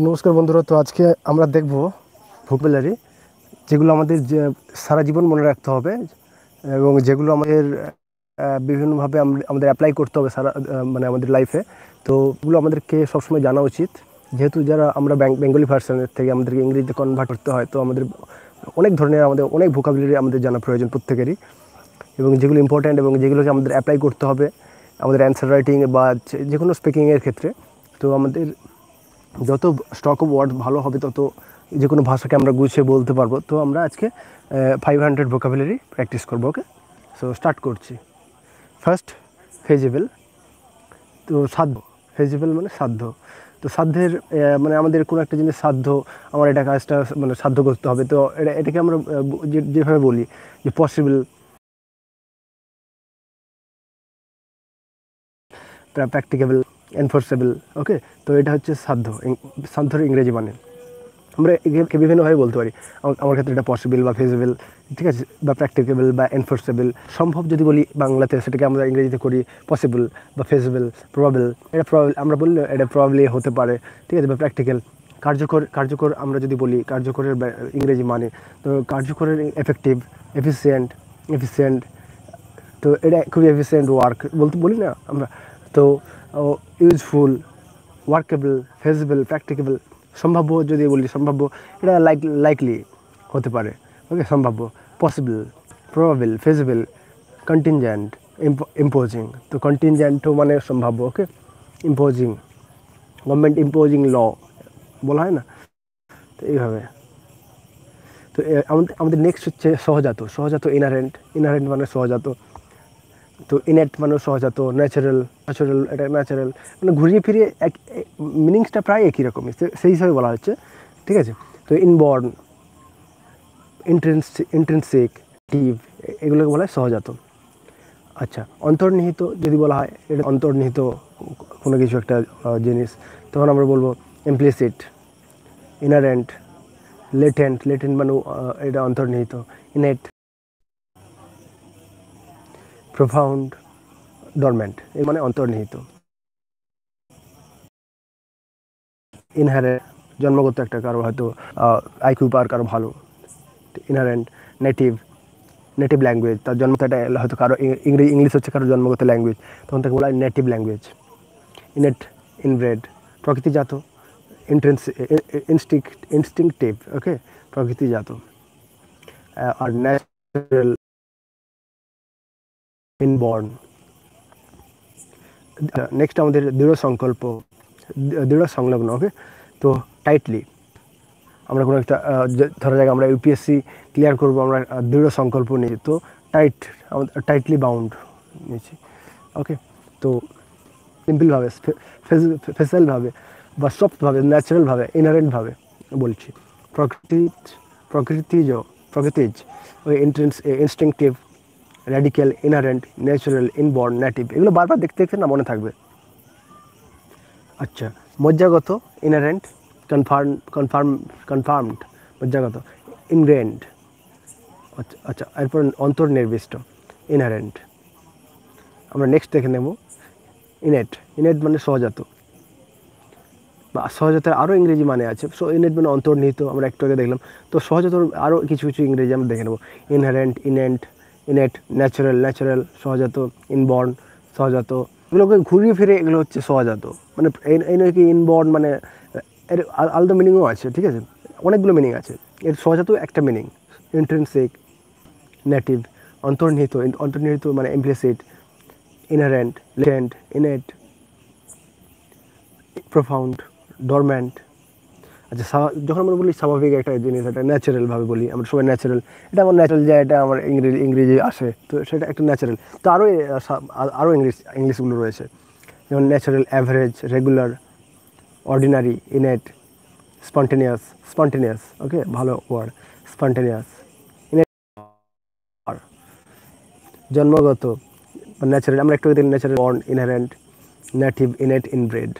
নমস্কার বন্ধুরা, তো আজকে আমরা দেখব ভোকাবুলারি যেগুলো আমাদের সারা জীবন মনে রাখতে হবে এবং যেগুলো আমাদের বিভিন্নভাবে আম- আমাদের অ্যাপ্লাই করতে হবে সারা মানে আমাদের লাইফে তো ওগুলো আমাদেরকে সবসময় জানা উচিত। যেহেতু যারা আমরা বেঙ্গলি ভার্সনের থেকে আমাদেরকে ইংরেজিতে কনভার্ট করতে হয়, তো আমাদের অনেক ধরনের আমাদের, অনেক ভোকাবুলারি আমাদের জানা প্রয়োজন প্রত্যেকেরই। এবং যেগুলো ইম্পর্ট্যান্ট এবং যেগুলোকে আমাদের অ্যাপ্লাই করতে হবে, আমাদের অ্যান্সার রাইটিং বা যে কোনো স্পিকিংয়ের ক্ষেত্রে। তো আমাদের যত স্টক অফ ওয়ার্ড ভালো হবে, তত যে কোনো ভাষাকে আমরা গুছিয়ে বলতে পারব। তো আমরা আজকে ফাইভ হান্ড্রেড ভোকাবুলারি প্র্যাকটিস করব ওকে সো স্টার্ট করছি। ফার্স্ট ফেজিবল তো সাধ্য। ফেজিবল মানে সাধ্য। তো সাধ্যের মানে আমাদের কোনো একটা জিনিস সাধ্য, আমার এটা কাজটা মানে সাধ্য করতে হবে। তো এটা, এটাকে আমরা যেভাবে বলি, যে পসিবল প্র্যাকটিকেবল এনফোর্সেবল ওকে তো এটা হচ্ছে সাধ্য সাধ্যর ইংরেজি মানে। আমরা একে বিভিন্নভাবে বলতে পারি। আমার- ক্ষেত্রে এটা পসিবল বা ফিজিবল ঠিক আছে? বা প্র্যাকটিকেবল বা এনফোর্সেবল সম্ভব যদি বলি বাংলাতে, সেটাকে আমরা ইংরেজিতে করি পসিবল বা ফিজিবল প্রবাবল এটা প্রবাবল আমরা বললে এটা প্রবাবলি হতে পারে, ঠিক আছে? বা প্র্যাকটিক্যাল কার্যকর কার্যকর আমরা যদি বলি, কার্যকরের ইংরেজি মানে তো কার্যকরের এফেক্টিভ এফিসিয়েন্ট এফিসিয়েন্ট তো এটা খুবই এফিসিয়েন্ট ওয়ার্ক বলতে বলি না আমরা। তো ইউজফুল ওয়ার্কেবল ফেজিবল প্র্যাকটিকেবল সম্ভাব্য যদি বলি, সম্ভাব্য, এটা লাইক লাইকলি হতে পারে। ওকে সম্ভাব্য possible probable feasible contingent imposing তো কন্টিনজেন্টও মানে সম্ভাব্য okay imposing government imposing law বলা হয় না? তো এইভাবে। তো আমাদের আমাদের নেক্সট হচ্ছে সহজাত। সহজাত ইনারেন্ট ইনারেন্ট মানে সহজাত। তো ইনেট মানে সহজাত ন্যাচারাল ন্যাচারাল এটা ন্যাচারাল মানে ঘুরিয়ে ফিরিয়ে এক মিনিংসটা প্রায় একই রকমই। সেই হিসাবে বলা হচ্ছে। ঠিক আছে? তো ইনবর্ন ইন্ট্রেন্স ইন্ট্রেন্সিক এগুলোকে বলা হয় সহজাত। আচ্ছা অন্তর্নিহিত যদি বলা হয়, এটা অন্তর্নিহিত কোনো কিছু একটা জিনিস। তখন আমরা বলব ইমপ্লিসিট ইনারেন্ট লেটেন্ট লেটেন্ট মানে এটা অন্তর্নিহিত। ইনেট প্রোফাউন্ড ডরমেন্ট এর মানে অন্তর্নিহিত ইনহারে জন্মগত একটা কারো হয়তো আইকিউ পার কারো ভালো ইনহারেন্ট নেটিভ নেটিভ ল্যাঙ্গুয়েজ তার জন্মগত একটা হয়তো কারো ইংরেজি ইংলিশ হচ্ছে কারো জন্মগত ল্যাঙ্গুয়েজ তখন তাকে বলা হয় নেটিভ ল্যাঙ্গুয়েজ ইনেট ইনব্রেড প্রকৃতিজাত ইন্ট্রেন্স ইনস্টিক ইনস্টিংটিভ ওকে প্রকৃতিজাত আহ, আর ন্যাচারাল ইনবর্ন নেক্সট আমাদের দৃঢ় সংকল্প, দৃঢ় সংলগ্ন ওকে তো টাইটলি আমরা কোনো একটা ধরা যাক আমরা ইউপিএসসি ক্লিয়ার করব, আমরা দৃঢ় সংকল্প নিই তো টাইট আমাদের টাইটলি বাউন্ড নিয়েছি ওকে তো সিম্পলভাবে ফেসালভাবে বা সফটভাবে ন্যাচারালভাবে ইনারেন্টভাবে বলছি। প্রকৃতি, প্রকৃতিজ প্রকৃতিজ, ওই entrenched instinctive radical inherent natural inborn native এগুলো বারবার দেখতে দেখতে না মনে থাকবে। আচ্ছা মজ্জাগত ইনারেন্ট কনফার্ম কনফার্ম কনফার্মড মজ্জাগত ইনগ্রেন্ড আচ্ছা আচ্ছা এরপর অন্তর্নির্দিষ্ট ইনহারেন্ট আমরা নেক্সট দেখে নেব ইনেট ইনেট মানে সহজাত। বা সহজাতের আরও ইংরেজি মানে আছে। সো ইনেট মানে অন্তর্নিহিত, আমরা একটু আগে দেখলাম। তো সহজাতর আরও কিছু কিছু ইংরেজি আমরা দেখে নেব। ইনহারেন্ট ইনেন্ট ইনেট ন্যাচারাল ন্যাচারাল সহজাত ইনবর্ন সহজাত। এগুলোকে ঘুরিয়ে ফিরে এগুলো হচ্ছে সহজাত। মানে এই- নয় কি ইনবর্ন মানে এর আল- আলাদা মিনিংও আছে, ঠিক আছে? অনেকগুলো মিনিং আছে। এর সহজাত একটা মিনিং ইন্ট্রেন্সিক নেটিভ অন্তর্নিহিত অন্তর্নিহিত মানে implicit inherent latent innate profound dormant আচ্ছা যখন আমরা বলি স্বাভাবিক একটা জিনিস এটা ন্যাচারালভাবে বলি, আমরা সবাই ন্যাচারাল এটা আমার ন্যাচারাল যে এটা আমার ইংরেজি ইংরেজি আসে, তো সেটা একটা ন্যাচারাল তো আরও আরও ইংলিশ ইংলিশগুলো রয়েছে। যেমন natural average regular ordinary innate spontaneous spontaneous okay ভালো ওয়ার্ড স্পন্টেনিয়াস ইনেট জন্মগত ন্যাচারাল আমরা একটু natural born inherent native innate inbred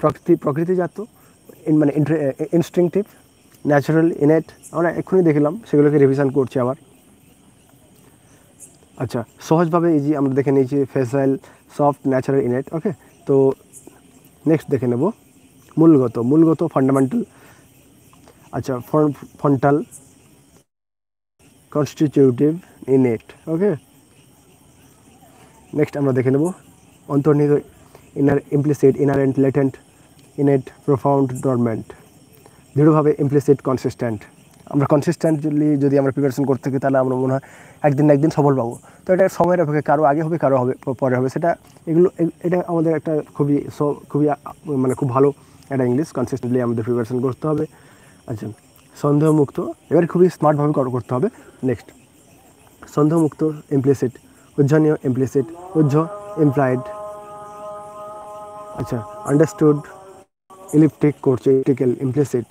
প্রকৃতি প্রকৃতিজাত মানে ইনস্টিংটিভ ন্যাচারাল ইনেট আমরা এক্ষুনি দেখলাম, সেগুলোকে রিভিশন করছি আবার। আচ্ছা সহজভাবে ইজি আমরা দেখে নিয়েছি facile soft natural innate okay তো নেক্সট দেখে নেব, মূলগত মূলগত ফান্ডামেন্টাল আচ্ছা fontal constitutive innate okay next আমরা দেখে নেব, অন্তর্নিহিত inner implicit inherent latent innate profound dormant দৃঢ়ভাবে ইমপ্লিসিট কনসিস্ট্যান্ট আমরা কনসিস্ট্যান্টলি যদি আমরা প্রিপারেশন করতে থাকি, তাহলে আমরা মনে হয় একদিন না একদিন সফল পাবো। তো এটা সময়ের অপেক্ষা কারও আগে হবে, কারও হবে পরে হবে। সেটা এগুলো এটা আমাদের একটা খুবই খুবই মানে খুব ভালো একটা ইংলিশ কনসিস্টেন্টলি আমাদের প্রিপারেশন করতে হবে। আচ্ছা সন্দেহমুক্ত। এবার খুবই স্মার্টভাবে করতে হবে। নেক্সট সন্দেহমুক্ত ইমপ্লিসিট উজ্জনীয় ইমপ্লিসিট উজ্জ ইমপ্লাইড আচ্ছা আন্ডারস্টুড করছে ইলিপ্টিক্যাল ইমপ্লিসিট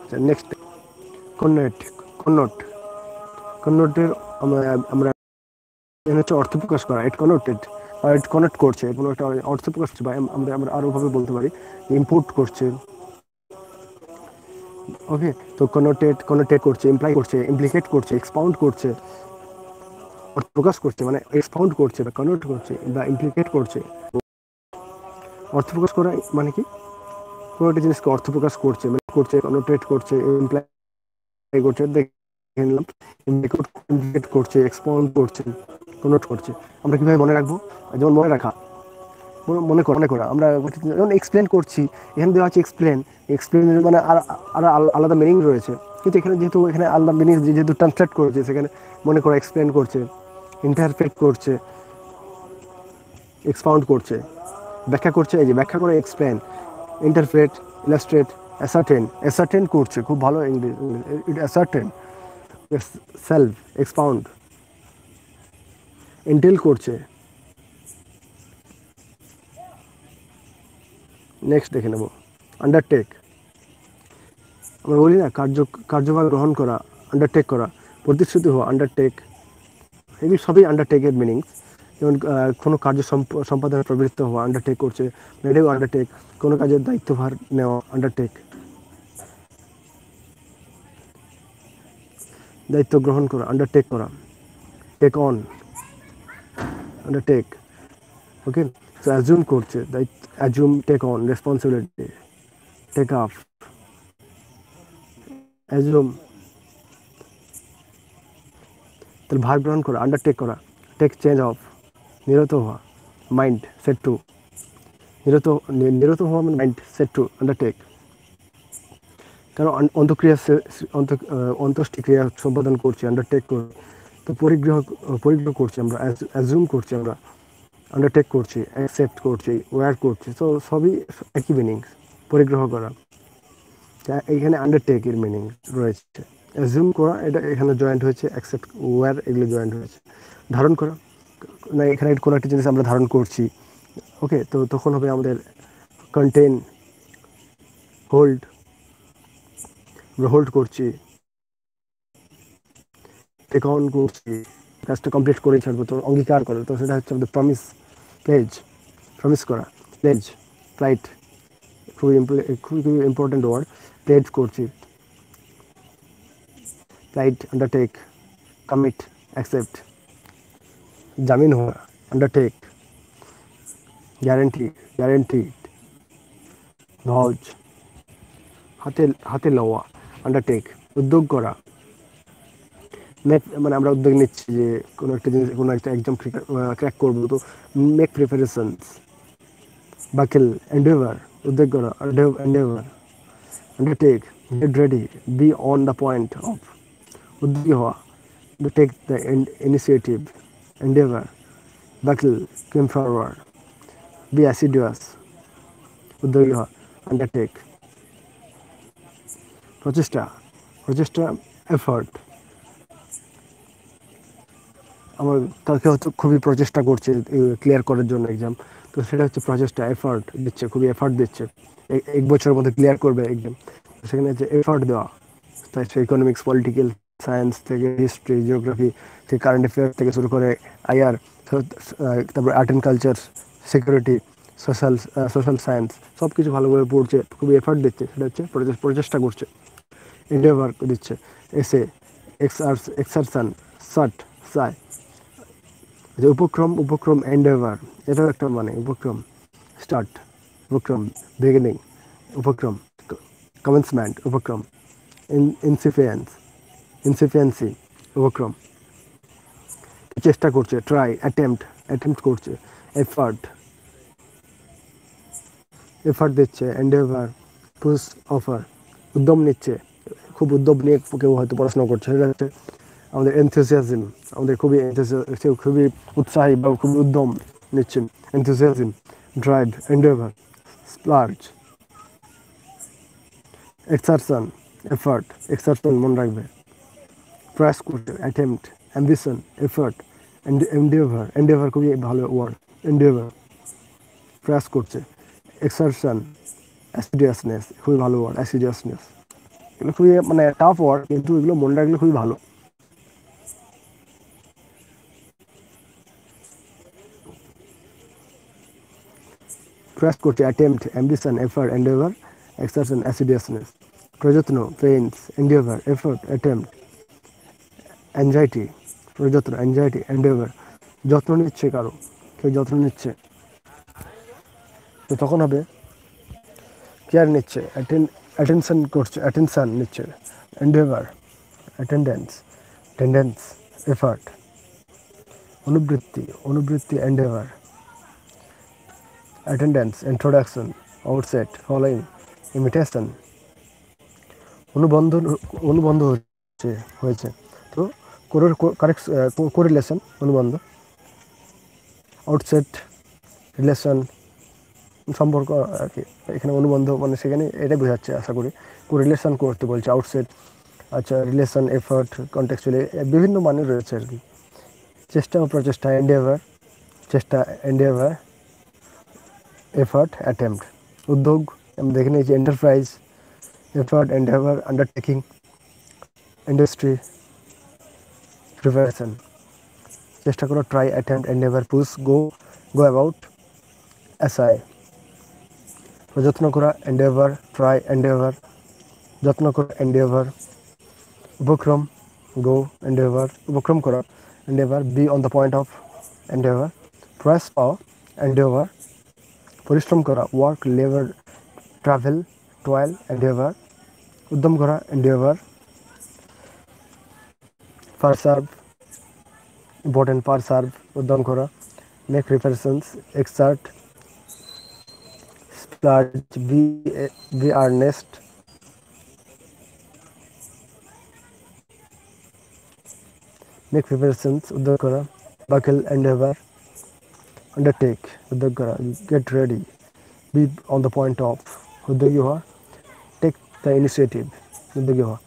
আচ্ছা নেক্সট কন্নট কন্নট কন্নটের আমরা হচ্ছে অর্থ প্রকাশ করা ইট কনোটেড ইট কনেক্ট করছে কোনো একটা অর্থ প্রকাশ বা আমরা আমরা আরোভাবে বলতে পারি ইম্পোর্ট করছে ওকে তো কনোটেড কনোটেড করছে ইমপ্লাই করছে ইমপ্লিকেট করছে এক্সপাউন্ড করছে অর্থ প্রকাশ করছে মানে এক্সপাউন্ড করছে বা কনভার্ট করছে বা ইমপ্লিকেট করছে অর্থ প্রকাশ করা মানে কি? কোনো একটা জিনিসকে অর্থ প্রকাশ করছে মানে করছে কনোটেট করছে ইমপ্লাই করছে, দেখে নিলাম ইমপ্লিকেট করছে এক্সপাউন্ড করছে কনোট করছে। আমরা কীভাবে মনে রাখব? যেমন মনে রাখা, মনে করা মনে করা। আমরা যেমন এক্সপ্লেন করছি, এখানে দেওয়া আছে এক্সপ্লেন এক্সপ্লেনের মানে আর আলাদা মিনিং রয়েছে। কিন্তু এখানে যেহেতু, এখানে আলাদা মিনিং যেহেতু ট্রান্সলেট করেছে, সেখানে মনে করা এক্সপ্লেন করছে ইন্টারপ্রেট করছে এক্সপাউন্ড করছে। ব্যাখ্যা করছে, এই যে ব্যাখ্যা করে explain interpret illustrate ascertain ascertain করছে, খুব ভালো English it ascertain self expound entail করছে। নেক্সট দেখে নেব আন্ডারটেক আমরা বলি না কার্য, কার্যভার গ্রহণ করা আন্ডারটেক করা, প্রতিশ্রুতি হওয়া আন্ডারটেক এগুলি সবই আন্ডারটেকের মিনিংস যেমন কোনো কার্য সম্পাদনে প্রবৃত্ত হওয়া আন্ডারটেক করছে এটাও আন্ডারটেক কোনো কাজের দায়িত্বভার নেওয়া আন্ডারটেক দায়িত্ব গ্রহণ করা আন্ডারটেক করা take on undertake okay so assume করছে, দায়িত্ব assume take on responsibility take up assume তাহলে ভার গ্রহণ করা আন্ডারটেক করা টেক চেঞ্জ অফ নিরত হওয়া মাইন্ড সেট টু নিরত নিরত হওয়া মানে মাইন্ড সেট টু আন্ডারটেক কারণ অন্তক্রিয়া অন্ত্যেষ্টি ক্রিয়া সম্পাদন করছি আন্ডারটেক তো পরিগ্রহ পরিগ্রহ করছি আমরা অ্যাজুম করছি আমরা আন্ডারটেক করছি অ্যাকসেপ্ট করছি ওয়ার করছি তো সবই একই মিনিং পরিগ্রহ করা এইখানে আন্ডারটেকের মিনিং রয়েছে অ্যাজুম করা এটা এখানে জয়েন্ট হয়েছে অ্যাকসেপ্ট ওয়ার এগুলো জয়েন্ট হয়েছে ধারণ করা না, এখানে কোনো একটা জিনিস আমরা ধারণ করছি। ওকে, তো তখন হবে আমাদের কন্টেন হোল্ড আমরা হোল্ড করছি। টেক অন করছি। কাজটা কমপ্লিট করে ছাড়বো, তো অঙ্গীকার করে। তো সেটা হচ্ছে আমাদের প্রমিস প্লেজ প্রমিস করা। প্লেজ ফ্লাইট খুবই খুবই খুবই ইম্পর্টেন্ট ওয়ার্ড প্লেজ করছি। ফ্লাইট আন্ডারটেক কমিট অ্যাকসেপ্ট জামিন হওয়া আন্ডারটেক গ্যারেন্টি গ্যারেন্টিড ধজ হাতে হাতে লওয়া আন্ডারটেক উদ্যোগ করা মেক মানে আমরা উদ্যোগ নিচ্ছি যে কোনো একটা জিনিস কোনো একটা এক্সাম ক্র্যাক করবো তো মেক প্রিপারেশনস বাকেল এন্ডেভার উদ্যোগ করা endeavour undertake get ready be on the point of উদ্যোগী হওয়া to take the initiative, endeavor, battle, came forward, be assiduous, উদ্যোগী হওয়া আন্ডারটেক প্রচেষ্টা প্রচেষ্টা এফার্ট আমার তাকে হয়তো খুবই প্রচেষ্টা করছে ক্লিয়ার করার জন্য এক্সাম তো সেটা হচ্ছে প্রচেষ্টা এফার্ট দিচ্ছে খুবই এফার্ট দিচ্ছে। এক বছরের মধ্যে ক্লিয়ার করবে এক্সাম সেখানে হচ্ছে এফার্ট দেওয়া তাই ইকোনমিক্স পলিটিক্যাল সায়েন্স থেকে হিস্ট্রি জিওগ্রাফি থেকে কারেন্ট অ্যাফেয়ার থেকে শুরু করে আইআর তারপরে art and culture security social social science সব কিছু ভালোভাবে পড়ছে, খুবই এফার্ট দিচ্ছে, সেটা হচ্ছে প্রচেষ্টা করছে এন্ডেভার দিচ্ছে এসে এক্সার্স এক্সারসান সাট সাই যে উপক্রম উপক্রম এন্ডেভার এটাও একটা মানে উপক্রম স্টার্ট উপক্রম বিগিনিং উপক্রম কমেন্সমেন্ট উপক্রম ইনসিফিয়েন্স ইনসিফিয়েন্সি উপক্রম চেষ্টা করছে ট্রাই অ্যাটেম্পট অ্যাটেম্পট করছে এফার্ট এফার্ট দিচ্ছে এন্ডেভার পুস অফার উদ্যম নিচ্ছে। খুব উদ্যম নিয়ে কেউ হয়তো পড়াশোনা করছে। সেটা হচ্ছে আমাদের এনথুসিয়াজম আমাদের খুবই খুবই উৎসাহী বা খুবই উদ্যম নিচ্ছেন। Enthusiasm drive endeavour splurge exertion effort exertion মনে রাখবে। প্রয়াস করছে attempt ambition effort endeavour endeavour খুবই ভালো ওয়ার্ড এন্ডেভার প্রয়াস করছে। এক্সারশন অ্যাসিডিয়াসনেস খুবই ভালো ওয়ার্ড অ্যাসিডিয়াসনেস এগুলো খুবই মানে টাফ ওয়ার্ড কিন্তু এগুলো মনে রাখলে খুবই ভালো। প্রয়াস করছে attempt ambition effort endeavour exertion assiduousness প্রযত্ন pains endeavour effort attempt anxiety যত্ন অ্যাংজাইটি অ্যান্ডেভার যত্ন নিচ্ছে কারও, কেউ যত্ন নিচ্ছে। তো তখন হবে কেয়ার নিচ্ছে অ্যাটেনশন করছে অ্যাটেনশান নিচ্ছে এন্ডেভার অ্যাটেন্ডেন্স টেন্ডেন্স এফার্ট অনুবৃত্তি অনুবৃত্তি endeavour attendance introduction outset following imitation অনুবন্ধ অনুবন্ধ হচ্ছে, হয়েছে। তো কারেক্ট কোরিলেশন অনুবন্ধ আউটসেট রিলেশন সম্পর্ক আর কি এখানে অনুবন্ধ মানে সেখানে এটাই বোঝাচ্ছে আশা করি কোরিলেশন করতে বলছে আউটসেট আচ্ছা রিলেশন এফার্ট কন্টেক্সচুয়ালি বিভিন্ন মানে রয়েছে আর কি চেষ্টা ও প্রচেষ্টা এন্ডেভার চেষ্টা এন্ডেভার এফার্ট অ্যাটেম্পট উদ্যোগ আমি দেখে নিয়েছি enterprise effort endeavour undertaking industry preparation চেষ্টা করো try attempt endeavour push go go about assay যত্ন করা এন্ডেভার ট্রাই এন্ডেভার যত্ন করা এন্ডেভার উপক্রম গো এন্ডেভার উপক্রম করা endeavour be on the point of endeavour প্রয়াস পাওয়া এন্ডেভার পরিশ্রম করা work labour travel toil endeavour উদ্যম করা এন্ডেভার persevere important persevere উদ্যম করা make preparations exert splurge, be, be earnest, make preparations, উদ্যোগ করা buckle, endeavor, undertake, উদ্যোগ করা get ready, be on the point of, উদ্যোগী হওয়া take the initiative, উদ্যোগী হওয়া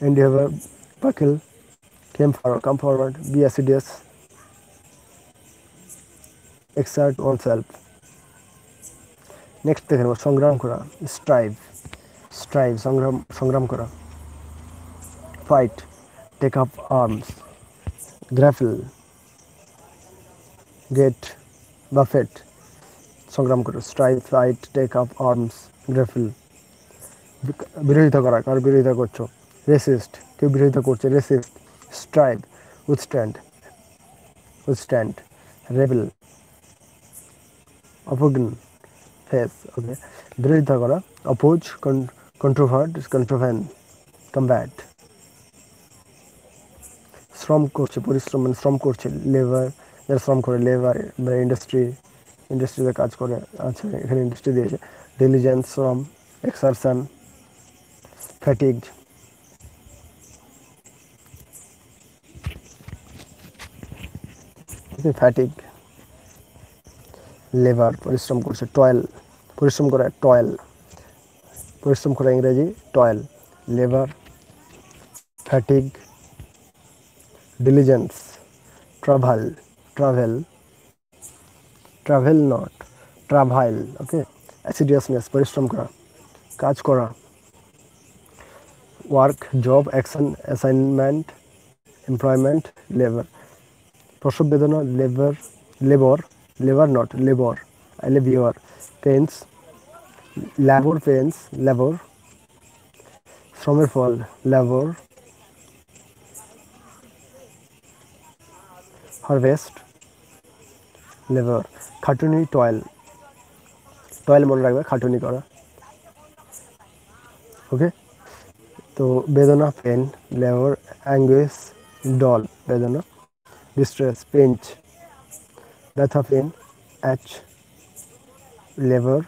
endeavor, buckle, came forward, come forward, be assiduous, exert oneself. Next দেখে নেব সংগ্রাম করা স্ট্রাইভ স্ট্রাইভ সংগ্রাম সংগ্রাম করা fight take up arms grapple get buffet সংগ্রাম করা strive fight take up arms grapple বিরোধিতা করা কার বিরোধিতা করছ? রেসিস্ট কেউ বিরোধিতা করছে resist strive withstand withstand rebel oppugn face okay বিরোধিতা করা অপোজ কন্ট্রোভার্ট কন্ট্রোভ্যান কম্ব্যাট শ্রম করছে পরিশ্রম মানে শ্রম করছে লেবার যারা শ্রম করে লেবার বা ইন্ডাস্ট্রি ইন্ডাস্ট্রিতে কাজ করে আছে এখানে ইন্ডাস্ট্রি দিয়েছে ডিলিজেন্স শ্রম এক্সারশন ফ্যাটিক ফ্যাটিক লেবার পরিশ্রম করছে টয়েল পরিশ্রম করা টয়েল পরিশ্রম করা ইংরেজি toil labour fatigue diligence travel travel travel not travail okay assiduousness পরিশ্রম করা কাজ করা work job action assignment employment labour প্রসব বেদনা labour labour labour not live your pains, labor pains, labor, শ্রমের ফল, labor হারভেস্ট লেবার খাটুনি টয়েল টয়েল মনে রাখবে, খাটুনি করা। ওকে তো বেদনা পেন লেবার অ্যাঙ্গুয়েস ডল বেদনা। ডিস্ট্রেস পেঞ্চ ব্যথা পেন অ্যাচ লেবার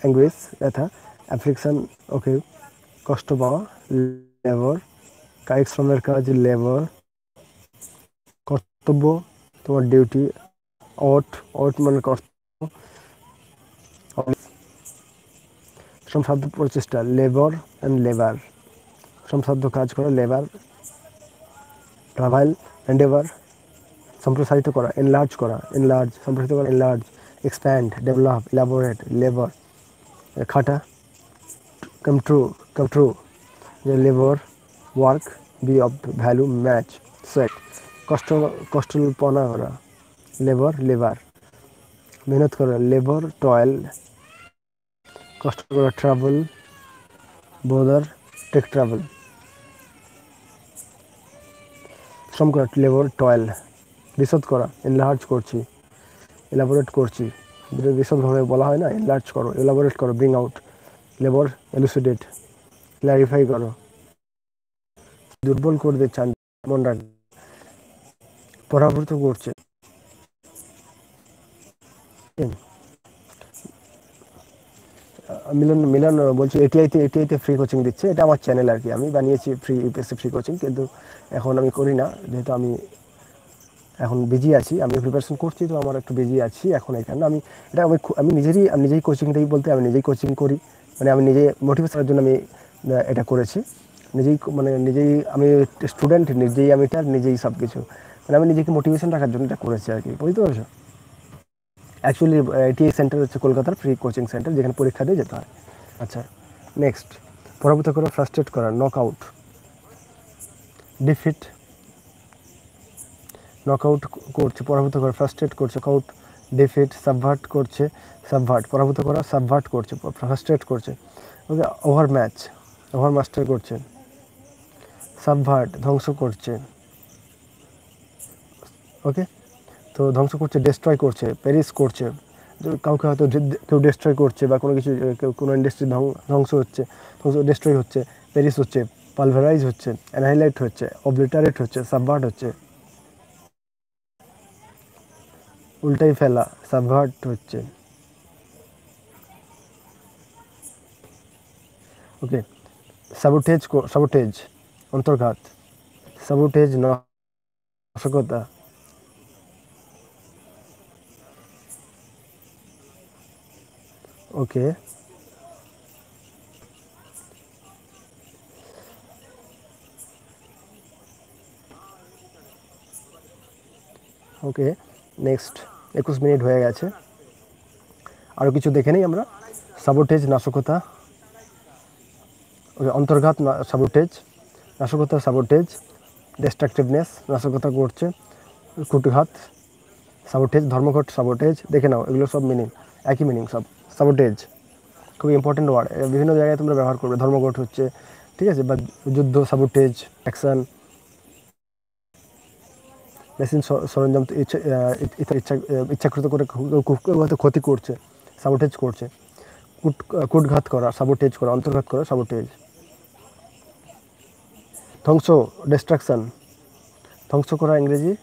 অ্যাঙ্গুয়েস ব্যথা অ্যাফ্লিকশন ওকে কষ্ট পাওয়া লেবার কায়িক শ্রমের কাজ লেবার কর্তব্য তোমার ডিউটি অট অট মানে কর্তব্য শ্রমসাধ্য প্রচেষ্টা লেবার অ্যান্ড লেবার শ্রমসাধ্য কাজ করা লেবার ট্রাভেল এন্ডেভার সম্প্রসারিত করা এনলার্জ করা এনলার্জ সম্প্রসারিত করা enlarge expand develop elaborate labour খাটা কাম ট্রু কাম ট্রু যে labour work be of value match set কষ্ট কষ্টপনা করা লেবার লেবার মেহনত করা লেবার টয়েল কষ্ট করা ট্রাভেল বোদার টেক ট্রাভেল শ্রম করা লেবার টয়েল বিশদ করা এনলার্জ করছি এলাবোরেট করছি। যেটা বিশদভাবে বলা হয় না এনলার্জ করো এলাবোরেট করো bring out labour elucidate clarify করো। দুর্বল করে দিচ্ছেন মন রাখ পরাভূত করছে মিলন মিলন বলছি এটিআইতে এটিআইতে ফ্রি কোচিং দিচ্ছে। এটা আমার চ্যানেল আর কি। আমি বানিয়েছি ফ্রি ইউপিএসসি ফ্রি কোচিং কিন্তু এখন আমি করি না, যেহেতু আমি এখন বিজি আছি, আমি প্রিপারেশন করছি, তো আমার একটু বিজি আছি এখন এখানে আমি এটা আমি আমি নিজেরই, আমি নিজেই কোচিংটাই বলতে, আমি নিজেই কোচিং করি। মানে আমি নিজে মোটিভেশনের জন্য আমি এটা করেছি। নিজেই মানে নিজেই আমি স্টুডেন্ট নিজেই আমি এটা নিজেই সব কিছু মানে আমি নিজেকে মোটিভেশন রাখার জন্য এটা করেছি আর কি। বুঝতে পারছ? অ্যাকচুয়ালি টিএ সেন্টার হচ্ছে কলকাতার ফ্রি কোচিং সেন্টার যেখানে পরীক্ষা দিয়ে যেতে হয়। আচ্ছা নেক্সট পরাভূত করা ফ্রাস্ট্রেট করা knock out defeat knock out করছে, পরাভূত করা ফ্রাস্ট্রেট করছে কাউট ডিফিট সাবভার্ট করছে সাবভার্ট পরাভূত করা সাবভার্ট করছে ফ্রাস্ট্রেট করছে। Okay over match over master করছে সাবভার্ট ধ্বংস করছে। ওকে তো ধ্বংস করছে ডেস্ট্রয় করছে প্যারিস করছে। কাউকে হয়তো কেউ ডেস্ট্রয় করছে বা কোনো কিছু কোনো ইন্ডাস্ট্রি ধ্বংস হচ্ছে, ধ্বংস ডেস্ট্রয় হচ্ছে প্যারিস হচ্ছে পালভারাইজ হচ্ছে অ্যানাইলাইট হচ্ছে অবলিটারেট হচ্ছে সাবভার্ট হচ্ছে। উল্টাই ফেলা সাবভার্ট হচ্ছে ওকে সাবোটেজ সাবোটেজ অন্তর্ঘাত সাবোটেজ নাশকতা ওকে ওকে নেক্সট একুশ মিনিট হয়ে গেছে। আরও কিছু দেখে নিই আমরা। সাবোটেজ, নাশকতা অন্তর্ঘাত সাবোটেজ, নাশকতা, সাবোটেজ ডিস্ট্রাকটিভনেস নাশকতা করছে কুটঘাত, সাবোটেজ, ধর্মঘট, সাবোটেজ, দেখে নাও, এগুলো সব মিনিং একই মিনিং সব, সাবোটেজ, খুবই ইম্পর্টেন্ট ওয়ার্ড বিভিন্ন জায়গায় তোমরা ব্যবহার করবে, ধর্মঘট হচ্ছে, ঠিক আছে, বা যুদ্ধ, সাবোটেজ অ্যাকশান মেশিন সরঞ্জাম ইচ্ছা ইচ্ছা ইচ্ছাকৃত করে ক্ষতি করছে সাবোটেজ করছে। কুট, কুটঘাত করা সাবোটেজ করা, অন্তর্ঘাত করা সাবোটেজ ধ্বংস ডিস্ট্রাকশান ধ্বংস করা ইংরেজি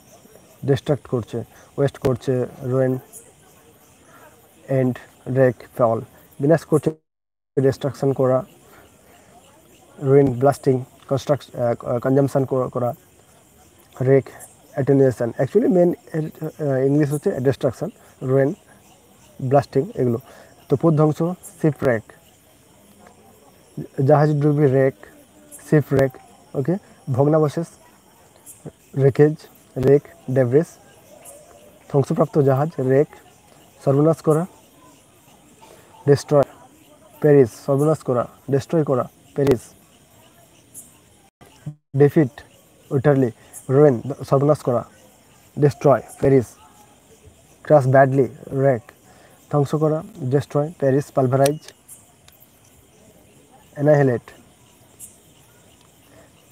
ডিস্ট্রাক্ট করছে ওয়েস্ট করছে রোয়েন এন্ড রেক ফল বিনাশ করছে ডিস্ট্রাকশন করা রুইন ব্লাস্টিং কনস্ট্রাকশন কনজামশান করা wreck attenuation actually main English হচ্ছে ডিস্ট্রাকশন রুইন ব্লাস্টিং এগুলো। তো ধ্বংস শিপ রেক জাহাজ ডুবি রেক শিপ রেক ওকে ভগ্নাবশেষ রেকেজ রেক ডেভরেস ধ্বংসপ্রাপ্ত জাহাজ রেক সর্বনাশ করা ডেস্ট্রয় প্যারিস সর্বনাশ করা ডেস্ট্রয় করা প্যারিস ডেফিট উইটারলি রোয়েন সর্বনাশ করা destroy perish crush badly wreck ধ্বংস করা destroy perish pulverise annihilate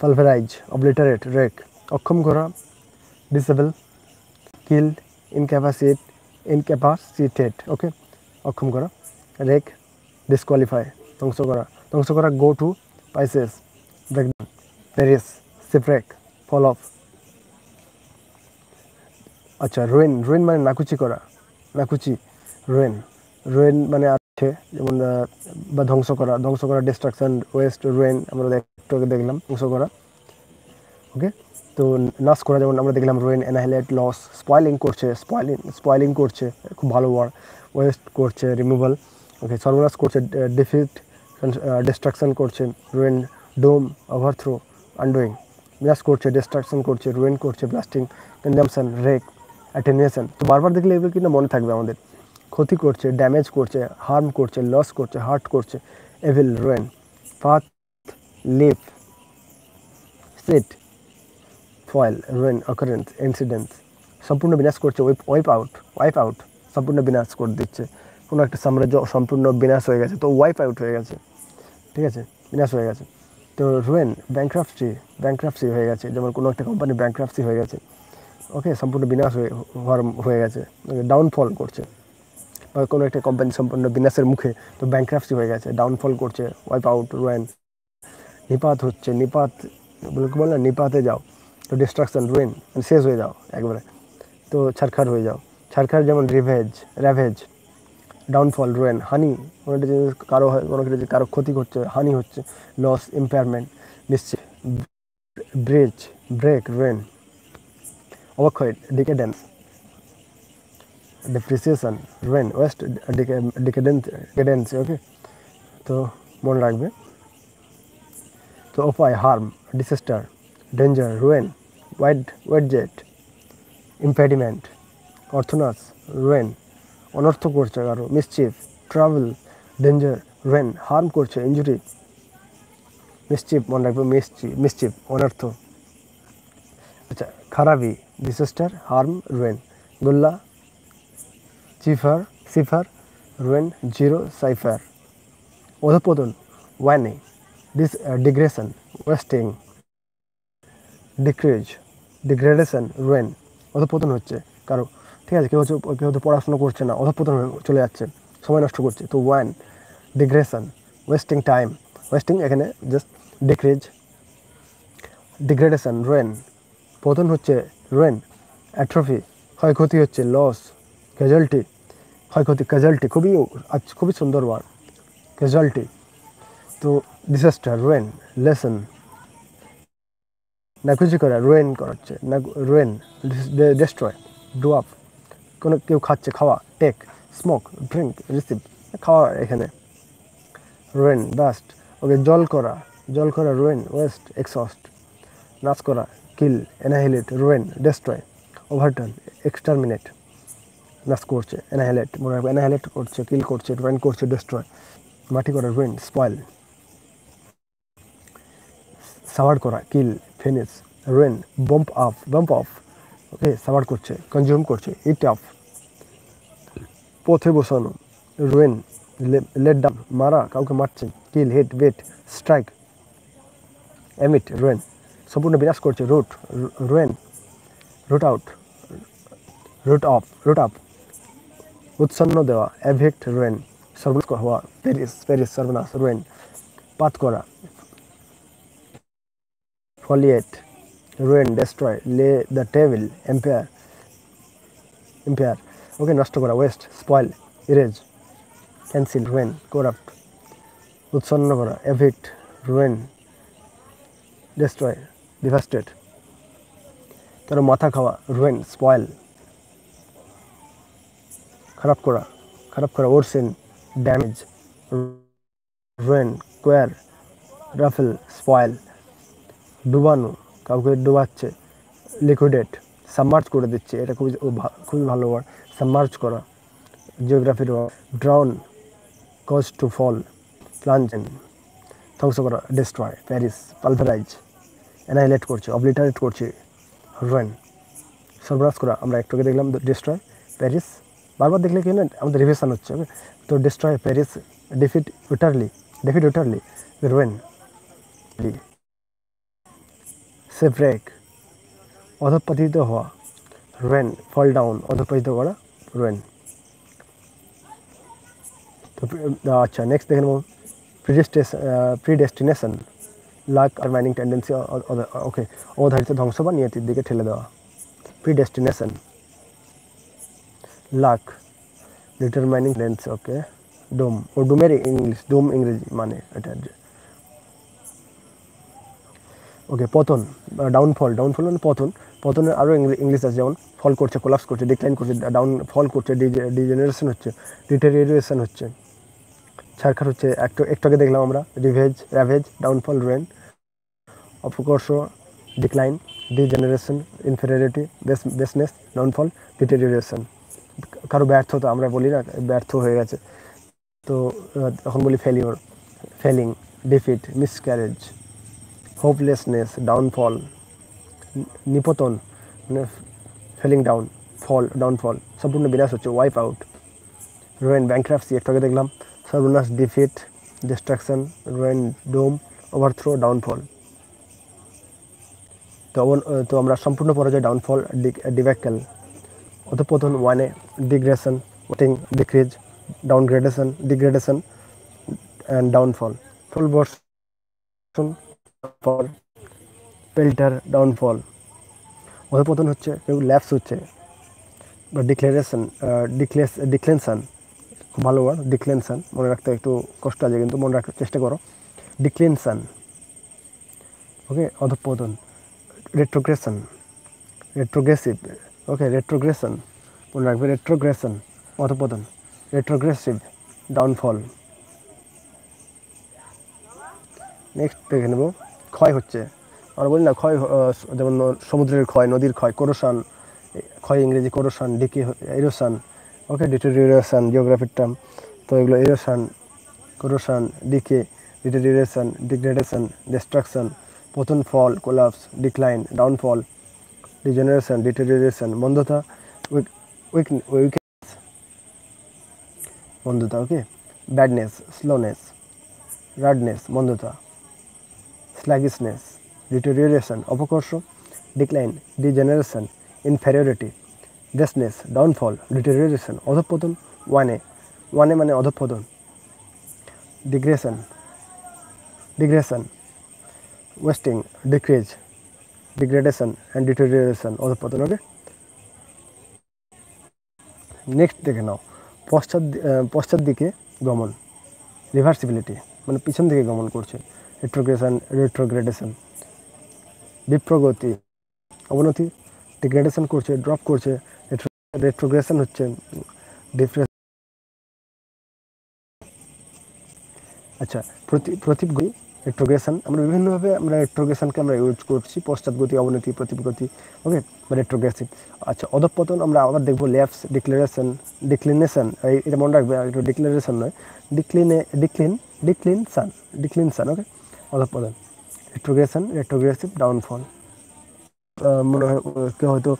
pulverise obliterate wreck অক্ষম করা ডিসেবল কিল্ড ইনক্যাপাসিট ইনক্যাপাসিটেট ওকে অক্ষম করা রেক ডিসকোয়ালিফাই ধ্বংস করা ধ্বংস করা go to pieces break down perish shipwreck fall off আচ্ছা রোয়েন রোয়েন মানে নাকুচি করা, নাকুচি, রোয়েন রোয়েন মানে আছে, যেমন বা ধ্বংস করা ধ্বংস করা ডিস্ট্রাকশন ওয়েস্ট রোয়েন আমরা একটু আগে দেখলাম, ধ্বংস করা ওকে তো নাশ করা, যেমন আমরা দেখলাম, রোয়েন অ্যানাহিলেট লস স্পয়েলিং করছে স্পয়েলিং স্পয়েলিং করছে, খুব ভালো ওয়ার ওয়েস্ট করছে রিমুভাল ওকে সর্বনাশ করছে ডিফিট ডিস্ট্রাকশন করছে, রোয়েন ডোম ওভারথ্রো আন্ডোয়িং বিনাশ করছে ডিস্ট্রাকশন করছে রোয়েন করছে ব্লাস্টিং কনজামশন রেক অ্যাটেনুয়েশন তো বারবার দেখলে এগুলো কিন্তু মনে থাকবে আমাদের। ক্ষতি করছে ড্যামেজ করছে হার্ম করছে লস করছে হার্ট করছে evil ruin path leave set foil ruin occurrence incidents সম্পূর্ণ বিনাশ করছে wipe wipe out wipe out সম্পূর্ণ বিনাশ করে দিচ্ছে। কোনো একটা সাম্রাজ্য সম্পূর্ণ বিনাশ হয়ে গেছে, তো ওয়াইপ আউট হয়ে গেছে। ঠিক আছে? বিনাশ হয়ে গেছে। তো রোয়েন ব্যাংক্রাফসি ব্যাংক্রাফসি হয়ে গেছে। যেমন কোনো একটা কোম্পানি ব্যাংক্রাফসি হয়ে গেছে। ওকে, সম্পূর্ণ বিনাশ হয়ে, হওয়ার হয়ে গেছে। ডাউনফল করছে। বা কোনো একটা কোম্পানি সম্পূর্ণ বিনাশের মুখে তো ব্যাংক্রাফসি হয়ে গেছে ডাউনফল করছে ওয়াইপ আউট রুয়েন নিপাত হচ্ছে, নিপাত, বলে কি বলে না নিপাতে যাও। তো ডিস্ট্রাকশন মানে শেষ হয়ে যাও একবারে। তো ছারখার হয়ে যাও। ছারখার যেমন রিভেজ র্যাভেজ ডাউনফল রুয়েন হানি, কোনো একটা জিনিস কারও কোনো একটা কারও ক্ষতি করছে, হানি হচ্ছে লস ইম্পেয়ারমেন্ট নিশ্চয় bridge break ruin অবক্ষয় decadence depreciation ruin waste decadence decadence okay তো মনে রাখবে তো উপায় harm ডিসেস্টার danger Ruen wide wait jet ইম্প্যাডিমেন্ট অর্থনাস Ruen অনর্থ করছে কারো mischief travel danger ruin harm করছে ইঞ্জুরি মিসচিফ মনে রাখবে মিসচি মিসচিফ অনর্থ আচ্ছা খারাপি ডিসেস্টার হার্ম রুয়েন গোল্লা cipher cipher ruin zero cipher অধপতন ওয়ানে dish degression wasting decrease degradation ruin অধপতন হচ্ছে কারও। ঠিক আছে, কেউ হচ্ছে, কেউ হয়তো পড়াশোনা করছে না, অধপতন চলে যাচ্ছে, সময় নষ্ট করছে। তো wane degression wasting time wasting এখানে জাস্ট ডিক্রিজ ডিগ্রেডেশন রুয়েন পতন হচ্ছে রুয়েন অ্যাট্রফি, ক্ষয়ক্ষতি হচ্ছে লস ক্যাজুয়ালিটি ক্ষয়ক্ষতি ক্যাজুয়ালিটি খুবই আচ্ছা খুবই সুন্দর ওয়ার্ড ক্যাজুয়ালিটি তো ডিসাস্টার রুয়েন লেসন নাকুচি করা রুয়েন করাচ্ছে না রুয়েন ডেস্ট্রয় ডু আপ কোনো কেউ খাচ্ছে, খাওয়া টেক স্মোক ড্রিঙ্ক রিসিভ খাওয়া এখানে। রুয়েন বাস্ট ওকে, জল করা জল করা রুয়েন ওয়েস্ট এক্সস্ট নাচ করা kill annihilate ruin destroy overturn exterminate নাচ করছে এনাহিলেট মনে রাখবে এনাহিলেট করছে কিল করছে রুয়েন করছে ডেস্ট্রয় মাটি করা রুয়েন স্পয়েল সাওয়ার করা kill finish ruin bump up bump off okay sour করছে কনজিউম করছে ইট অফ পথে বসানো রুয়েন লেট ডাউন মারা, কাউকে মারছে kill hit beat strike emit ruin সম্পূর্ণ বিনাশ করছে root ruin root out root of root up উৎসন্ন দেওয়া অ্যাভেক্ট রুয়েন সর্বনাশ হওয়া প্যারিস প্যারিস সর্বনাশ রুয়েন পাত করা ফলিয়েট ruin destroy lay the table empire empire okay নষ্ট করা waste spoil erase cancel ruin corrupt উৎসন্ন করা এভিক্ট রুয়েন ডেস্ট্রয় ডিভাস্টেড কারও মাথা খাওয়া রুয়েন স্পয়েল খারাপ করা খারাপ করা worsen damage ruin queer ruffle spoil ডুবানো, কাউকে ডুবাচ্ছে লিকুইডেট সাবমার্জ করে দিচ্ছে, এটা খুবই খুবই ভালো ওয়ার্ড সাবমার্জ করা জিওগ্রাফির drown cause to fall plunging ধ্বংস করা ডিস্ট্রয় প্যারিস পালভারাইজ অ্যানাইলেট করছে অবলিটারেট করছে রুয়েন সর্বনাশ করা আমরা একটু আগে দেখলাম ডিস্ট্রয় প্যারিস বারবার দেখলে কি না আমাদের রিভিশন হচ্ছে ওকে তো destroy perish defeat utterly defeat utterly ruin shipwreck অধপতিত হওয়া রুয়েন ফল ডাউন অধপতিত করা রুয়েন তো আহ, আচ্ছা নেক্সট দেখে নেব প্রিডেস্টিনেশন লাক আর মাইনিং টেন্ডেন্সি ওকে অবধারিত ধ্বংস বা নিয়তির দিকে ঠেলে দেওয়া predestination luck determining lens okay doom ও ডোমের ইংলিশ ডোম ইংরেজি মানে এটা ওকে পতন ডাউনফল ডাউনফল মানে পতন পতনের আরও ইংলিশ আছে, যেমন ফল করছে কোলাপস করছে ডিক্লাইন করছে ডাউন ফল করছে ডিজেনারেশন হচ্ছে ডিটেরিয়েশন হচ্ছে। ছাড়খার হচ্ছে একটু একটু আগে দেখলাম আমরা ravage ravage downfall rain অপকর্ষ decline degeneration inferiority base baseness downfall deterioration কারও ব্যর্থতা আমরা বলি না, ব্যর্থ হয়ে গেছে। তো তখন বলি failure failing defeat miscarriage hopelessness downfall নিপতন মানে ফেলিং ডাউন ফল ডাউনফল সম্পূর্ণ বিনাশ হচ্ছে ওয়াইপ আউট রোয়েন ব্যাংক্রাফসি একটু আগে দেখলাম। সর্বনাশ defeat destruction ruin doom overthrow downfall তো তো আমরা সম্পূর্ণ পরাজয় ডাউনফল ডিভ্যাকেল অধপতন wane degression ওটিং decrease downgradation degradation and downfall ফুল বর্ষণ ফল পেল্টার ডাউনফল অধপতন হচ্ছে, কেউ ল্যাপস হচ্ছে। বা ডিক্লারেশন ডিক্লেস ডিক্লেনশন খুব ভালো ওয়ার্ড ডিক্লেনশন মনে রাখতে একটু কষ্ট আছে, কিন্তু মনে রাখার চেষ্টা করো। ডিক্লেনশন ওকে অধপতন রেট্রোগ্রেশন রেট্রোগ্রেসিভ ওকে রেট্রোগ্রেশন মনে রাখবে রেট্রোগ্রেশন অধপতন রেট্রোগ্রেসিভ ডাউনফল নেক্সট দেখে নেব, ক্ষয় হচ্ছে। আমরা বলি না, ক্ষয় যেমন সমুদ্রের ক্ষয়, নদীর ক্ষয় কোরোশন ক্ষয় ইংরেজি corrosion decay erosion okay deterioration জিওগ্রাফির term তো এগুলো erosion corrosion decay deterioration degradation destruction পতন fall collapse decline downfall degeneration deterioration মন্দতা weak weak মন্দতা ওকে ব্যাডনেস স্লোনেস রাডনেস মন্দতা স্ল্যাগিসনেস ডিটোরিয়েশন অপকর্ষ ডিক্লাইন ডিজেনারেশন ইনফেরিয়রিটি ডেসনেস ডাউনফল ডিটোরিয়েশন অধঃপতন ওয়ানে ওয়ানে মানে অধঃপতন digression digression wasting decrease degradation and deterioration অধঃপতন ওকে নেক্সট দেখে নাও পশ্চাৎ দি- আহ, পশ্চাৎ দিকে গমন রিভার্সিবিলিটি মানে পিছন দিকে গমন করছে রেট্রোগ্রেশন রেট্রোগ্রেডেশন বিপ্রগতি অবনতি ডিগ্রেডেশন করছে ড্রপ করছে রেট্রোগ্রেশন হচ্ছে ডিপ্রেস আচ্ছা প্রতি প্রতিপগতি রেট্রোগ্রেশন আমরা বিভিন্নভাবে আমরা রেট্রোগ্রেশনকে আমরা ইউজ করছি পশ্চাৎগতি অবনতি প্রতিপগতি ওকে রেট্রোগ্রেসিভ আচ্ছা অধপতন আমরা আবার দেখব লেফস ডিক্লারেশন ডিক্লিনেশন এটা মনে রাখবে, এটা ডিক্লারেশন নয় ডিক্লিনে ডিক্লিন ডিক্লিন সান ডিক্লিন সান ওকে অধপতন রেট্রোগ্রেশন রেট্রোগ্রেসিভ ডাউনফল মনে হয় কেউ হয়তো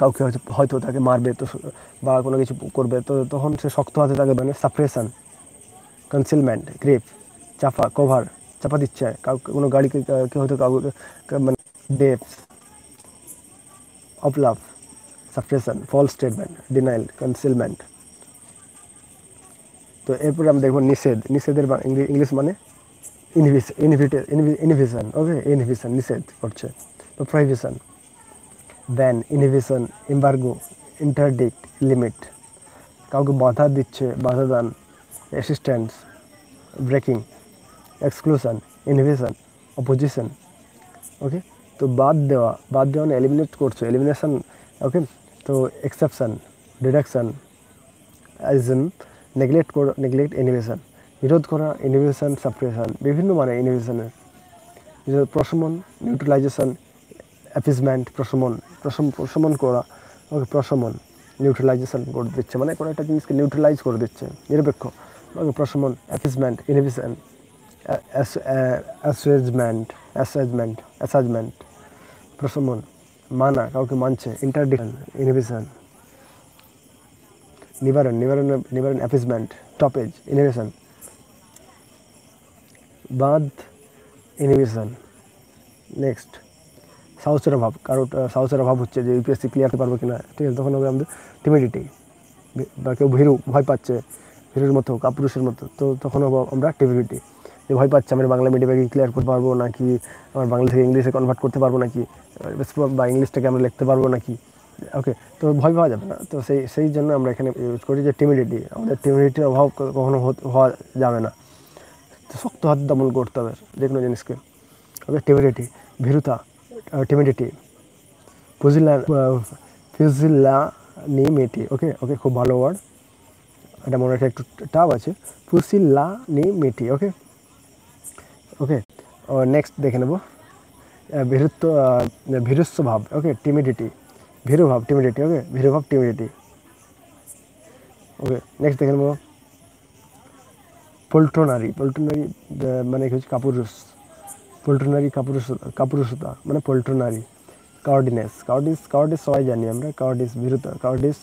কাউকে হয়তো হয়তো তাকে মারবে, তো বা কোনো কিছু করবে, তো তখন সে শক্ত হাতে তাকে মানে সাপ্রেশন কনসিলমেন্ট গ্রেপ চাপা কভার চাপা দিচ্ছে। কাউকে, কোনো গাড়িকে কেউ হয়তো কাউকে মানে depths of love suppression fall statement denial concealment তো এরপরে আমরা দেখব নিষেধ। নিষেধের ইংলিশ মানে ইনহিবিশন ওকে ইনহিবিশন নিষেধ করছে। তো prohibition ban inhibition embargo interdict limit কাউকে বাধা দিচ্ছে, বাধা দান assistance breaking exclusion inhibition opposition okay তো বাদ দেওয়া বাদ দেওয়া না এলিমিনেট করছে এলিমিনেশন ওকে তো এক্সেপশন ডিডাকশন অ্যাজম নেগলেক্ট করা নেগলেক্ট ইনহিবিশন বিরোধ করা ইনহিবিশন সাপ্রেশন বিভিন্ন মানে ইনহিবিশনের প্রশমন নিউট্রালাইজেশন অ্যাপিসমেন্ট প্রশমন, প্রশম, প্রশমন করা ওকে প্রশমন নিউট্রালাইজেশন করে দিচ্ছে। মানে কোনো একটা জিনিসকে নিউট্রালাইজ করে দিচ্ছে, নিরপেক্ষ। ওকে প্রশমন অ্যাপিসমেন্ট ইনহিবিশন অ্যাসেজমেন্ট অ্যাসেজমেন্ট অ্যাসাজমেন্ট প্রশমন, মানা, কাউকে মানছে ইন্টারডিকশন ইনহিবিশন নিবারণ নিবারণ নিবারণ অ্যাপিসমেন্ট টপেজ ইনহিবিশন বাদ ইনহিবিশন নেক্সট সাহসের অভাব কারও সাহসের অভাব হচ্ছে যে ইউপিএসসি ক্লিয়ার করতে পারব কিনা, ঠিক আছে? তখন হবে আমাদের টিমিডিটি বা কেউ ভীরু ভয় পাচ্ছে হিরোর মতো, কাপুরুষের মতো, তো তখন হব আমরা টিভিটি যে ভয় পাচ্ছে, আমরা বাংলা মিডিয়ামে কি ক্লিয়ার করতে পারব নাকি, আমার বাংলা থেকে ইংলিশে কনভার্ট করতে পারব নাকি বা ইংলিশটাকে আমরা লিখতে পারব নাকি ওকে তো ভয় পাওয়া যাবে না। তো সেই সেই জন্য আমরা এখানে ইউজ করি যে টিমিডিটি আমাদের টিমিডিটির অভাব কখনো হওয়া যাবে না। শক্ত হাত দমন করতে হবে যে কোনো জিনিসকে। ওকে টিমিডিটি ভীরুতা টিমিডিটি ফিজিলা নিমেটি ওকে ওকে খুব ভালো ওয়ার্ড এটা মনে একটা একটু টাফ আছে। ফুসিল্লা নি মেটি ওকে ওকে নেক্সট দেখে নেব। ভীরুত্ব ভীরুস্ব ভাব ওকে টিমিডিটি ভীরু ভাব টিমিডিটি ওকে ভীরু ভাব টিমিডিটি ওকে নেক্সট দেখে নেব। পোল্ট্রোনারি পোল্ট্রোনারি মানে কি হচ্ছে? কাপুরুষ পোল্ট্রোনারি কাপুরুষ কাপুরুষতা মানে পোল্ট্রোনারি কার্ডিনেস কার্ডিস কার্ডিস সবাই জানি আমরা কার্ডিস ভীরুতা কার্ডিস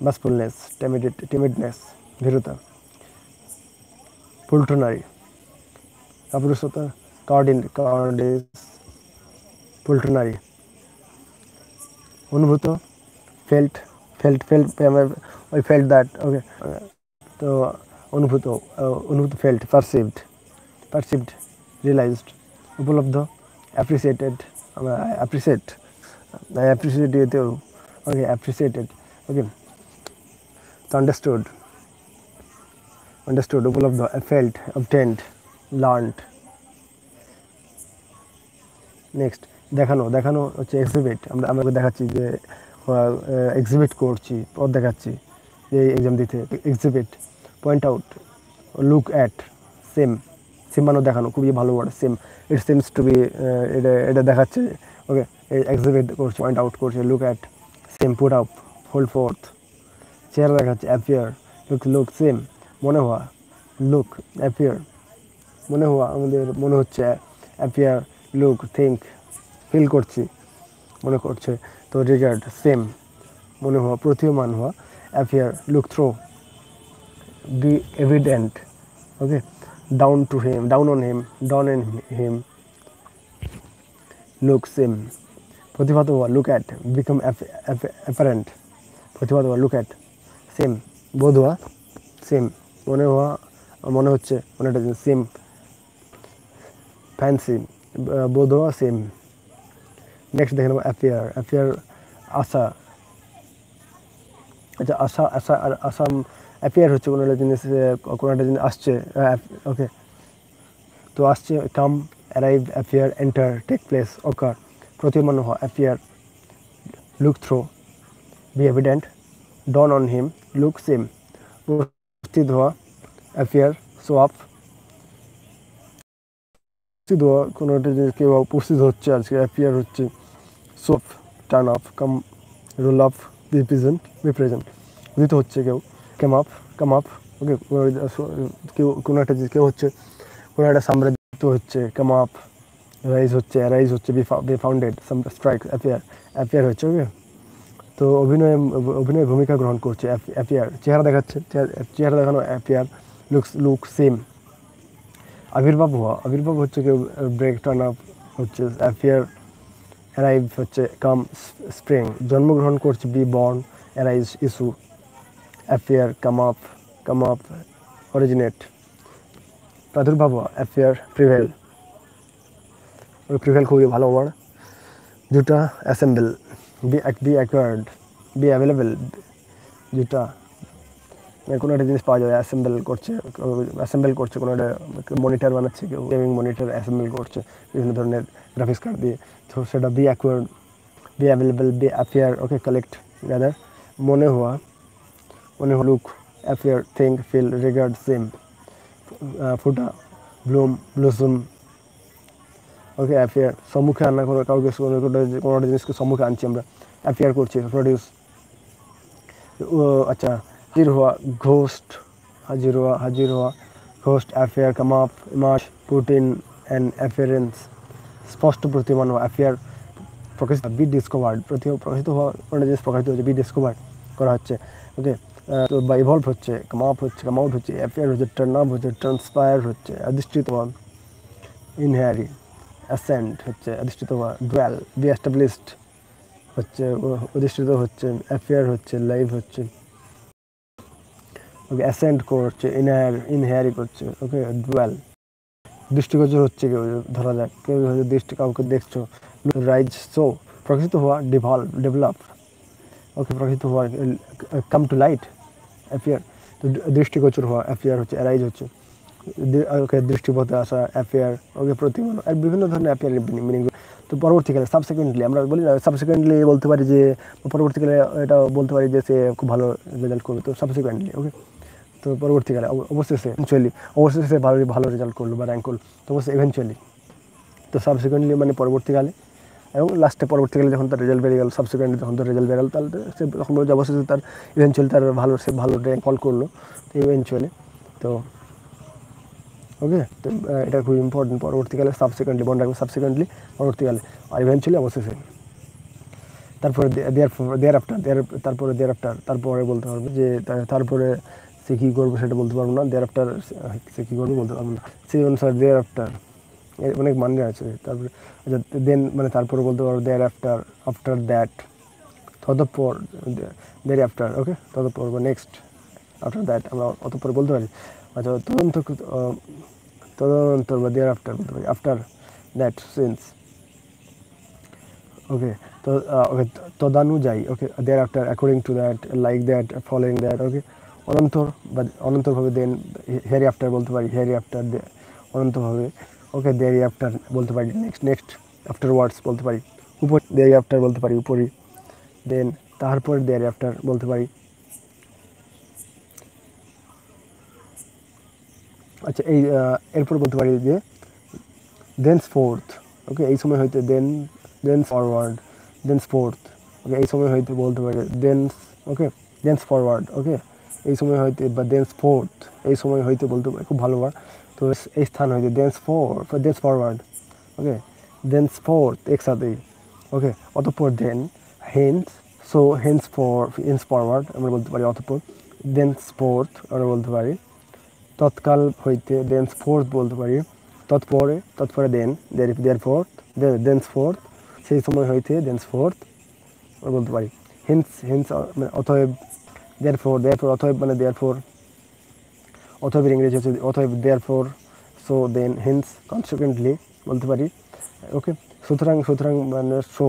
বাসফুলনেস টেমিডিট টিমিডনেস ভীরুতা পোল্ট্রোনারি কাপুরুষতা কার্ডিন কার্ডিস পোল্ট্রোনারি অনুভূত ফেল্ট ফেল্ট ফেল্ট ওই ফেল্ট দ্যাট ওকে তো অনুভূত অনুভূত ফেল্ট পারসিভড পারসিভড রিয়েলাইজড উপলব্ধ অ্যাপ্রিসিয়েটেড অ্যাপ্রিসিয়েট অ্যাপ্রিসিয়েট ইয়েতেও ওকে অ্যাপ্রিসিয়েটেড ওকে তো আন্ডারস্টুড আন্ডারস্টুড উপলব্ধ ফেল্ট অবটেন্ড লার্নড নেক্সট দেখানো দেখানো হচ্ছে এক্সিবিট আমরা আমাকে দেখাচ্ছি যে এক্সিবিট করছি, পথ দেখাচ্ছি, যে এক্সাম দিতে exhibit point out look at seem সিমানো দেখানো, খুবই ভালো word seem it seems to be এটা এটা দেখাচ্ছে। ওকে এক্সিবিট করছে পয়েন্ট আউট করছে look at seem put up hold forth চেহারা দেখাচ্ছে অ্যাপিয়ার লুক লুক সেম মনে হওয়া লুক অ্যাপিয়ার মনে হওয়া, আমাদের মনে হচ্ছে অ্যাপিয়ার লুক থিঙ্ক ফিল করছি, মনে করছে, তো রিগার্ড সেম মনে হওয়া, প্রতীয়মান হওয়া appear look throw be evident okay down to him down on him down an him look same প্রতিভাত হওয়া লুক অ্যাট বিকাম অ্যাপারেন্ট প্রতিভাত হওয়া লুক অ্যাট সেম বোধ হওয়া সেম মনে হওয়া মনে হচ্ছে মনে একটা সেম ফ্যান্সি বোধ হওয়া সেম নেক্সট দেখে নেব অ্যাফেয়ার অ্যাফেয়ার আশা আচ্ছা আশা আশা আর আসাম অ্যাপিয়ার হচ্ছে কোনো একটা জিনিস কোনো একটা জিনিস আসছে ওকে তো আসছে come arrive affair enter take place occur প্রতিমান হওয়া appear look through be evident dawn on him look seem উপস্থিত হওয়া অ্যাপিয়ার সো আপ উপস্থিত হওয়া, কোনো একটা জিনিস কেউ উপস্থিত হচ্ছে আজকে অ্যাপিয়ার হচ্ছে soap turn up come roll up represent represent উদিত হচ্ছে কেউ। Came up come up okay কেউ, কোনো একটা কেউ হচ্ছে, কোনো একটা সাম্রাজ্য হচ্ছে কাম আপ রাইজ হচ্ছে রাইজ হচ্ছে be founded some strike appear appear হচ্ছে ওকে তো অভিনয় অভিনয় ভূমিকা গ্রহণ করছে অ্যাপিয়ার চেহারা দেখাচ্ছে, চেহারা দেখানো অ্যাপিয়ার লুকস লুক সেম আবির্ভাব হওয়া আবির্ভাব হচ্ছে কেউ ব্রেক টার্ন আপ হচ্ছে অ্যাপিয়ার অ্যারাইভ হচ্ছে কাম স্প্রিং জন্মগ্রহণ করছে be born arise issue appear come up come up originate প্রাদুর্ভাব অ্যাপিয়ার প্রিভেল ওই প্রিভেল খুবই ভালো ওয়ার্ড দুটা assemble be be acquired be available যেটা কোনো একটা জিনিস পাওয়া যায় অ্যাসেম্বল করছে অ্যাসেম্বল করছে, কোনো একটা মনিটর বানাচ্ছে, কেউ গেমিং মনিটর অ্যাসেম্বল করছে, বিভিন্ন ধরনের গ্রাফিক্স কার্ড দিয়ে। তো সেটা be acquired be available be affair okay collect gather মনে হওয়া মনে হওয়া look appear think feel regard seem ফুটা ব্লুম ব্লুসুম ওকে অ্যাফেয়ার সম্মুখে আনা কোনো কাউকে কোনো কোনো একটা জিনিসকে সম্মুখে আনছি আমরা অ্যাফেয়ার করছি প্রডিউস আচ্ছা হাজির হওয়া ঘোস্ট হাজির হওয়া হাজির হওয়া ghost appear come up emerge put in and appearance স্পষ্ট প্রতিমান হওয়া অ্যাফেয়ার প্রকাশিত বি ডিসকভার্ড প্রতি প্রকাশিত হওয়া কোনো জিনিস প্রকাশিত হচ্ছে বি ডিসকভার্ড করা হচ্ছে ওকে তো বা ইভলভ হচ্ছে কাম আপ হচ্ছে কাম আউট হচ্ছে অ্যাফেয়ার হচ্ছে টার্ন আপ হচ্ছে ট্রান্সপায়ার হচ্ছে, অধিষ্ঠিত হওয়া ইনহ্যারি অ্যাসেন্ট হচ্ছে, অধিষ্ঠিত হওয়া ডুয়াল বি এস্টাবলিশড হচ্ছে, অধিষ্ঠিত হচ্ছে অ্যাফেয়ার হচ্ছে লাইভ হচ্ছে ওকে অ্যাসেন্ট করছে ইনহায়ার ইনহায়ারি করছে ওকে ডুয়েল দৃষ্টিগোচর হচ্ছে কেউ, ধরা যাক, কেউ হয়তো দৃষ্টি কাউকে দেখছ রাইজ সো প্রকাশিত হওয়া ডিভলভ ডেভেলপ ওকে প্রকাশিত হওয়া কাম টু লাইট অ্যাপিয়ার তো দৃষ্টিগোচর হওয়া অ্যাপিয়ার হচ্ছে অ্যারাইজ হচ্ছে। ওকে, দৃষ্টিপথে আসা অ্যাপিয়ার ওকে প্রতিমান আর বিভিন্ন ধরনের অ্যাপিয়ার মিনিং তো পরবর্তীকালে সাবসিকুয়েন্টলি আমরা বলি না সাবসিকুয়েন্টলি বলতে পারি যে, পরবর্তীকালে এটা বলতে পারি যে, সে খুব ভালো রেজাল্ট করবে। তো সাবসিকুয়েন্টলি ওকে তো পরবর্তীকালে অবশেষে ইভেনচুয়ালি অবশেষে ভালো ভালো রেজাল্ট করল বা র্যাঙ্ক করল। তো অবশ্যই ইভেনচুয়ালি তো সাবসিকুয়েন্টলি মানে পরবর্তীকালে এবং লাস্টে পরবর্তীকালে যখন তার রেজাল্ট বেরিয়ে গেল সাবসিকুয়েন্টলি যখন তার রেজাল্ট বেরোল তাহলে সে তখন বলছে অবশেষে তার ইভেনচুয়ালি তার ভালো, সে ভালো র্যাঙ্ক কল করল, তো ইভেনচুয়ালি তো ওকে তো এটা খুব ইম্পর্টেন্ট পরবর্তীকালে সাবসিকুয়েন্টলি বন্ড রাখবে সাবসিকুয়েন্টলি পরবর্তীকালে, আর ইভেনচুয়ালি অবশেষে। তারপরে দেয়ার দেয়ার আফটার দেয়ার তারপরে দেয়ার আফটার তারপরে বলতে পারবে যে তারপরে সে কী করবে সেটা বলতে পারব না দেয়ার আফটার সে কী করবে বলতে পারব না। সেই অনুসারে দেয়ার আফটার অনেক মানে আছে। তারপরে আচ্ছা দেন মানে তারপরে বলতে পারো দেয়ার আফটার আফটার দ্যাট ততপর দেয়ার আফটার ওকে ততপর বা নেক্সট আফটার দ্যাট আমরা অতপর বলতে পারি। আচ্ছা তদন্ত তদন্তর বা দেয়ার আফটার বলতে পারি। আফটার দ্যাট সিন্স ওকে তো okay তদানুযায়ী okay thereafter according to that like that following that okay অনন্তর বা অনন্তরভাবে দেন হেয়ারি আফটার বলতে পারি হেয়ারি আফটার অনন্তভাবে। ওকে দেয়ারি আফটার বলতে পারি নেক্সট নেক্সট আফটার ওয়ার্ডস বলতে পারি, উপর দেয়ারি আফটার বলতে পারি, উপরই দেন তারপর দেয়ারি আফটার বলতে পারি। আচ্ছা এই এরপর বলতে পারি যে দেন ফোর্থ ওকে এই সময় হয়তো দেন দেন ফরওয়ার্ড দেন ফোর্থ ওকে এই সময় হয়তো বলতে পারি দেন ওকে দেন্স ফরওয়ার্ড ওকে এই সময় হয়তো বা দেন্স ফোর্থ এই সময় হয়তো বলতে পারি, খুব ভালো ওয়ার্ড তো এই স্থান হয়তো thenceforth thenceforward okay thenceforth একসাথেই ওকে অতঃপর then hence so hence for henceforward আমরা বলতে পারি অতঃপর দেন্স ফোর্থ আমরা বলতে পারি। তৎকাল হইতে দেন্স ফোর্থ বলতে পারি। তৎপরে তৎপরে দেন দেয়ার ফোর্থ দেন্স ফোর্থ সেই সময় হইতে দেন্স ফোর্থ আমরা বলতে পারি। হেন্স হেন্স মানে অতএব দেয়ার ফোর দেয়ার ফোর অতএব মানে দেয়ার ফোর অতএব ইংরেজি হচ্ছে অতএব therefore so then hence consequently বলতে পারি ওকে সুতরাং সুতরাং মানে so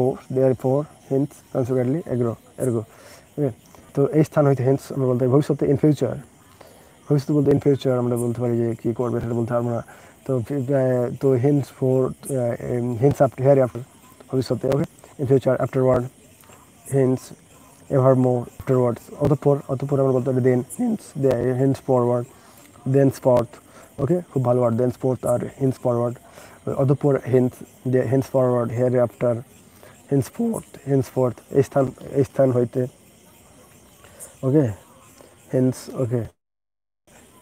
therefore hence consequently agro ergo okay তো এই স্থান হইতে হিন্স আমরা বলতে পারি ভবিষ্যতে ইন ফিউচার ভবিষ্যতে বলতে ইন ফিউচার আমরা বলতে পারি যে কী করবে সেটা বলতে পারবো না তো তো henceforth hence after hereafter ভবিষ্যতে okay in future afterward hence evermore afterwards অতঃপর অতঃপর আমরা বলতে পারি দেন hinge hinge forward spot okay খুব ভালো ওয়ার্ড স্পোর্ট আর হিন্স ফরওয়ার্ড অতঃপর hence henceforward hereafter henceforth henceforth এই স্থান এই স্থান হইতে ওকে হিন্স ওকে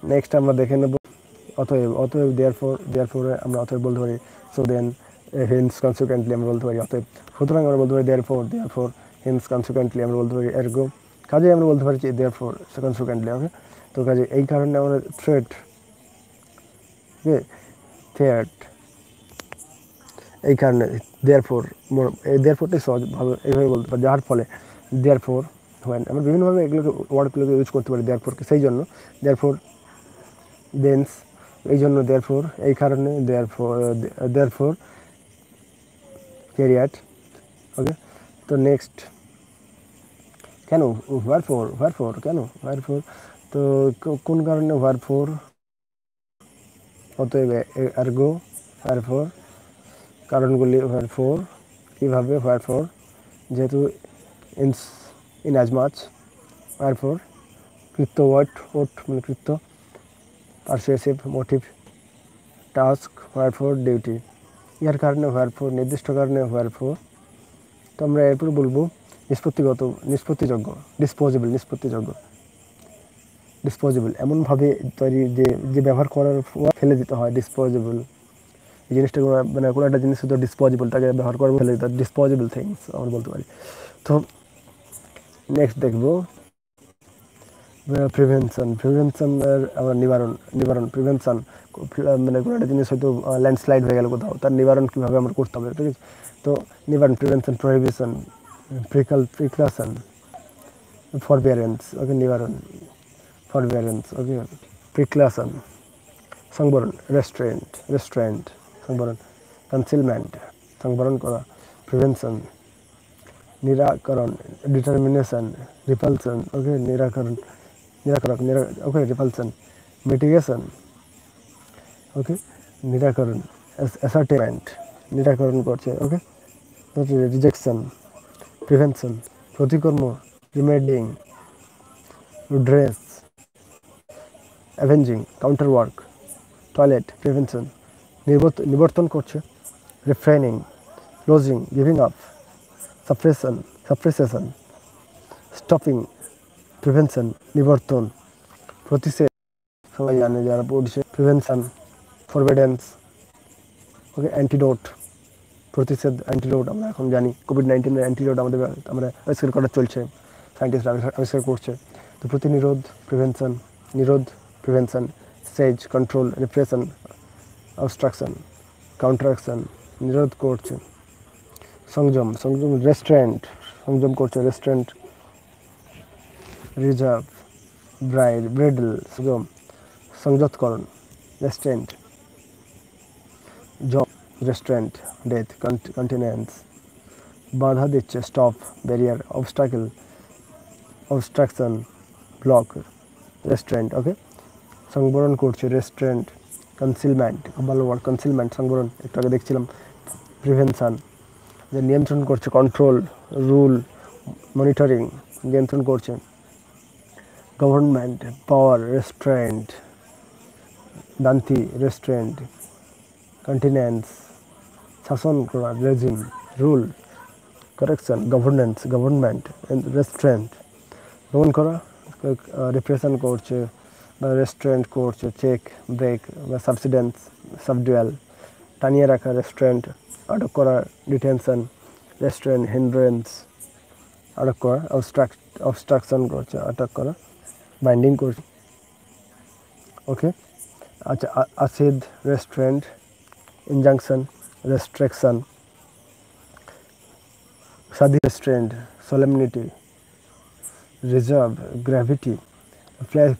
নেক্সট আমরা দেখে নেব, অতএব অতএব দেয়ার ফোর দেয়ার ফোরে আমরা অতএব বলতে পারি সো দেন হিন্স কনসিকুয়েন্টলি আমরা বলতে পারি, অতএব, সুতরাং আমরা বলতে পারি therefore therefore hence consequently আমরা বলতে পারি এরগো কাজে আমরা বলতে পারি দেয়ার ফোর কনসিকুয়েন্টলি ওকে তো কাজে এই কারণে আমরা থ্রেট ওকে থ্রেট এই কারণে দেয়ার ফোর দেয়ার ফোরটাই সহজ এইভাবে বলতে পারি। যার ফলে দেয়ার ফোর হয় আমরা বিভিন্নভাবে এগুলোকে ওয়ার্ডগুলোকে ইউজ করতে পারি দেয়ার ফোরকে সেই জন্য। দেয়ার ফোর দেন্স এই জন্য দেয়ার ফোর এই কারণে দেয়ার ফোর দেয়ার ফোর ক্যারিয়াট ওকে তো নেক্সট কেন? হোয়ার ফোর হোয়ার ফোর কেন? হোয়ার ফোর তো কোন কারণে হোয়ার ফোর অতএব আর্গো হোয়ার ফোর কারণগুলি হোয়ার ফোর কীভাবে হোয়ার ফোর যেহেতু ইনস inasmuch wherefore কৃত্য ওয়াট ওট মানে কৃত্য persuasive motive task wherefore duty ইয়ার কারণে হোয়ার ফোর নির্দিষ্ট কারণে হোয়ার ফোর তো আমরা এরপর বলব, নিষ্পত্তিগত, নিষ্পত্তিযোগ্য ডিসপোজেবল নিষ্পত্তিযোগ্য। ডিসপোজেবল এমনভাবে তৈরি যে যে ব্যবহার করার পর ফেলে দিতে হয় ডিসপোজেবল এই জিনিসটা মানে কোনো একটা জিনিস শুধু ডিসপোজেবল তাকে ব্যবহার করার ফেলে দিতে ডিসপোজেবল থিংস আমরা বলতে পারি। তো নেক্সট দেখব। প্রিভেনশন প্রিভেনশনের আমরা নিবারণ নিবারণ প্রিভেনশন মানে কোনো একটা জিনিস হয়তো ল্যান্ডস্লাইড হয়ে গেল কোথাও, তার নিবারণ কীভাবে আমরা করতে হবে, ঠিক আছে? তো, নিবারণ প্রিভেনশন প্রহিবিশন প্রিকাল প্রিকাশন ফরবিয়ারেন্স ওকে নিবারণ। ফরবিয়ারেন্স ওকে প্রিক্লাসন সংবরণ রেস্টুরেন্ট রেস্টুরেন্ট সংবরণ কনসিলমেন্ট সংবরণ করা প্রিভেনশন নিরাকরণ ডিটারমিনেশন রিপালশন ওকে নিরাকরণ নিরাকরণ নিরা ওকে রিপালশন মিটিগেশন ওকে নিরাকরণ অ্যাসার্টেমেন্ট নিরাকরণ করছে ওকে রিজেকশন প্রিভেনশন প্রতিকর্ম remedying dress avenging counter work toilet prevention নিবর্তন করছে refraining closing giving up suppression suppression stopping prevention নিবর্তন প্রতিষেধ সবাই জানে যারা পড়ছে প্রিভেনশন ফরবেডেন্স ওকে অ্যান্টিডোট প্রতিষেধ অ্যান্টিডোট আমরা এখন জানি কোভিড নাইন্টিনের অ্যান্টিডোট আমাদের আমরা আবিষ্কার করা চলছে সায়েন্টিস্টরা আবিষ্কার করছে। তো প্রতিনিরোধ প্রিভেনশন নিরোধ প্রিভেনশন সেজ কন্ট্রোল রিপ্রেশন অবস্ট্রাকশন কাউন্টারাকশন নিরোধ করছে সংযম সংযম রেস্টুরেন্ট সংযম করছে রেস্টুরেন্ট রিজার্ভ ব্রাইড ব্রেডল সংযম সংযতকরণ restraint job restraint death continence বাধা দিচ্ছে stop barrier obstacle obstruction block restraint okay সংবরণ করছে রেস্টুরেন্ট কনসিলমেন্ট ভালো ওয়ার্ড কনসিলমেন্ট সংবরণ, একটু আগে দেখছিলাম, প্রিভেনশন, যে নিয়ন্ত্রণ করছে কন্ট্রোল রুল মনিটরিং নিয়ন্ত্রণ করছে। গভর্নমেন্ট পাওয়ার রেস্টুরেন্ট দান্তি রেস্টুরেন্ট কন্টিনেন্স শাসন করা regime rule correction governance government restraint দমন করা রিপ্রেশন করছে বা রেস্টুরেন্ট করছে চেক ব্রেক বা সাবসিডেন্স সাবডুয়াল টানিয়ে রাখা রেস্টুরেন্ট আটক করা ডিটেনশন রেস্টুরেন্ট হিন্ড্রেন্স আটক করা অবস্ট্রাক্ট অবস্ট্রাকশন করছে আটক করা বাইন্ডিং করছে ওকে আচ্ছা আসিদ রেস্টুরেন্ট ইনজাংশন রেস্ট্রিকশন সাদি রেস্টুরেন্ট solemnity রিজার্ভ গ্র্যাভিটি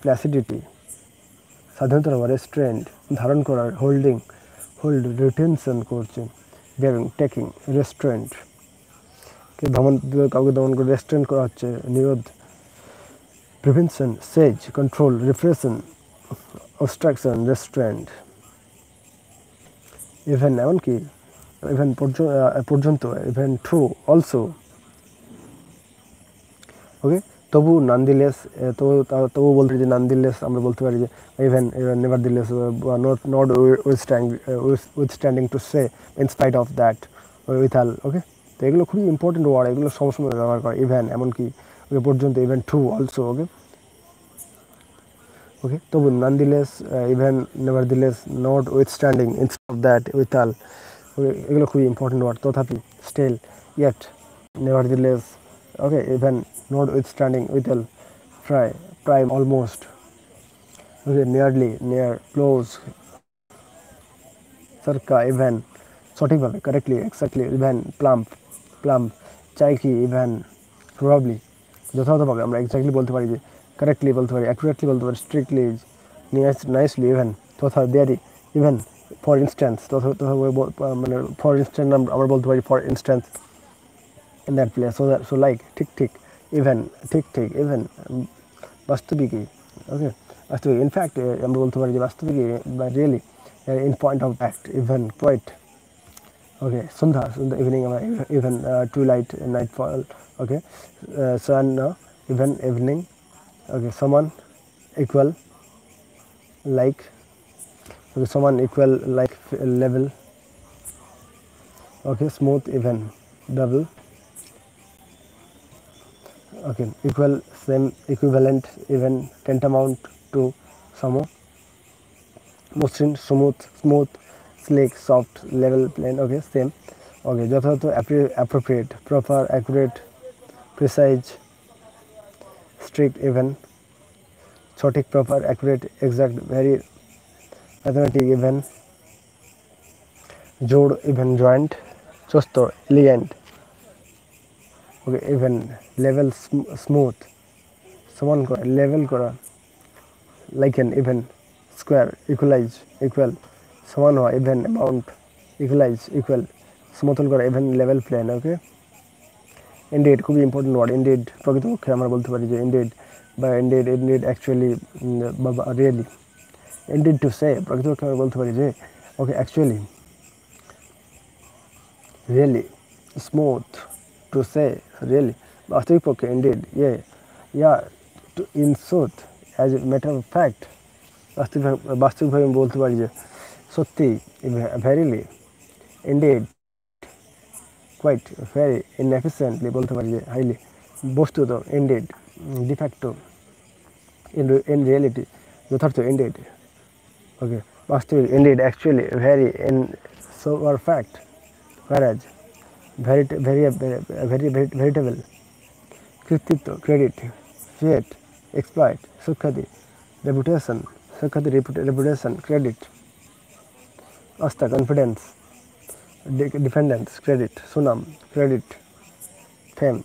প্ল্যাসিডিটি স্বাধীনতা রেস্টুরেন্ট ধারণ করার হোল্ডিং হোল্ড রিটেনশন করছে গেভিং টেকিং রেস্টুরেন্ট কে দমন কাউকে দমন করে রেস্টুরেন্ট করা হচ্ছে নিরোধ প্রিভেনশন সেজ control repression obstruction restraint even এমনকি ইভেন পর্যন্ত ইভেন ট্রু অলসো ওকে তবু নান্দিলেস তবু তবু বলতে যে নান্দিলেস আমরা বলতে পারি যে even even nevertheless not notwithstanding to say in spite of that withal okay তো এগুলো খুবই ইম্পর্টেন্ট ওয়ার্ড এগুলো সবসময় ব্যবহার করে ইভেন এমনকি ওকে পর্যন্ত even true also okay okay তবু nonetheless even nevertheless notwithstanding ইনস্ট of that withal ওকে এগুলো খুবই ইম্পর্টেন্ট ওয়ার্ড তথাপি still yet nevertheless okay even notwithstanding withal fry prime almost okay nearly near close circa even সঠিকভাবে correctly exactly even plumb plumb চাই কি even probably যথাযথভাবে আমরা exactly বলতে পারি যে কারেক্টলি বলতে পারি অ্যাকুরেটলি বলতে পারি স্ট্রিক্টলি নাইসলি ইভেন তথা দেয়ারি ইভেন ফর ইনস্ট্যান্স তথা তথা মানে ফর ইনস্ট্যান্স আমরা বলতে পারি for instance in that place. So that so like tick tick, even tick tick, even বাস্তবিকই ওকে বাস্তবিক ইনফ্যাক্ট আমরা বলতে পারি যে বাস্তবিকই বা really in point of fact even quite okay Sandhya Sandhya evening আমরা even to light night fall okay sun even evening okay সমান equal like okay সমান equal like level okay smooth even double okay equal same equivalent even tantamount to samo মসৃণ smooth smooth slick soft level plain okay same okay যথাযথ appropriate proper accurate precise strict even সঠিক proper accurate exact very mathematic even জোড় even joint চস্ত elegant okay even level smooth সমান করা level করা lichen even square equalise equal সমান হওয়া even amount equalise equal সমতল করা even level plan okay indeed খুবই ইম্পর্টেন্ট ওয়ার্ড ইন্ডিড প্রকৃতপক্ষে আমরা বলতে পারি যে ইন্ডিড বা ইন্ডিড ইন্ডিড অ্যাকচুয়ালি বা রিয়েলি ইন্ডিড টু সে প্রকৃতপক্ষে আমরা বলতে পারি যে okay actually really smooth to say really বাস্তবিক পক্ষে indeed yea yeah too in sooth as a matter of fact বাস্তবিক বাস্তবিকভাবে আমি বলতে পারি যে সত্যি verily indeed quite very inefficiently বলতে পারি যে হাইলি বস্তুত indeed de facto in in reality যথার্থ ইন্ডিড ওকে বাস্তবিক indeed actually very in sober fact whereas veritable कृतित्व क्रेडिट फेट एक्सप्लाइट सुखदि रेपुटेशन सुखदि रेपुटेशन क्रेडिट अस्त कॉन्फिडेंस डिपेंडेंस क्रेडिट सुनाम क्रेडिट फेम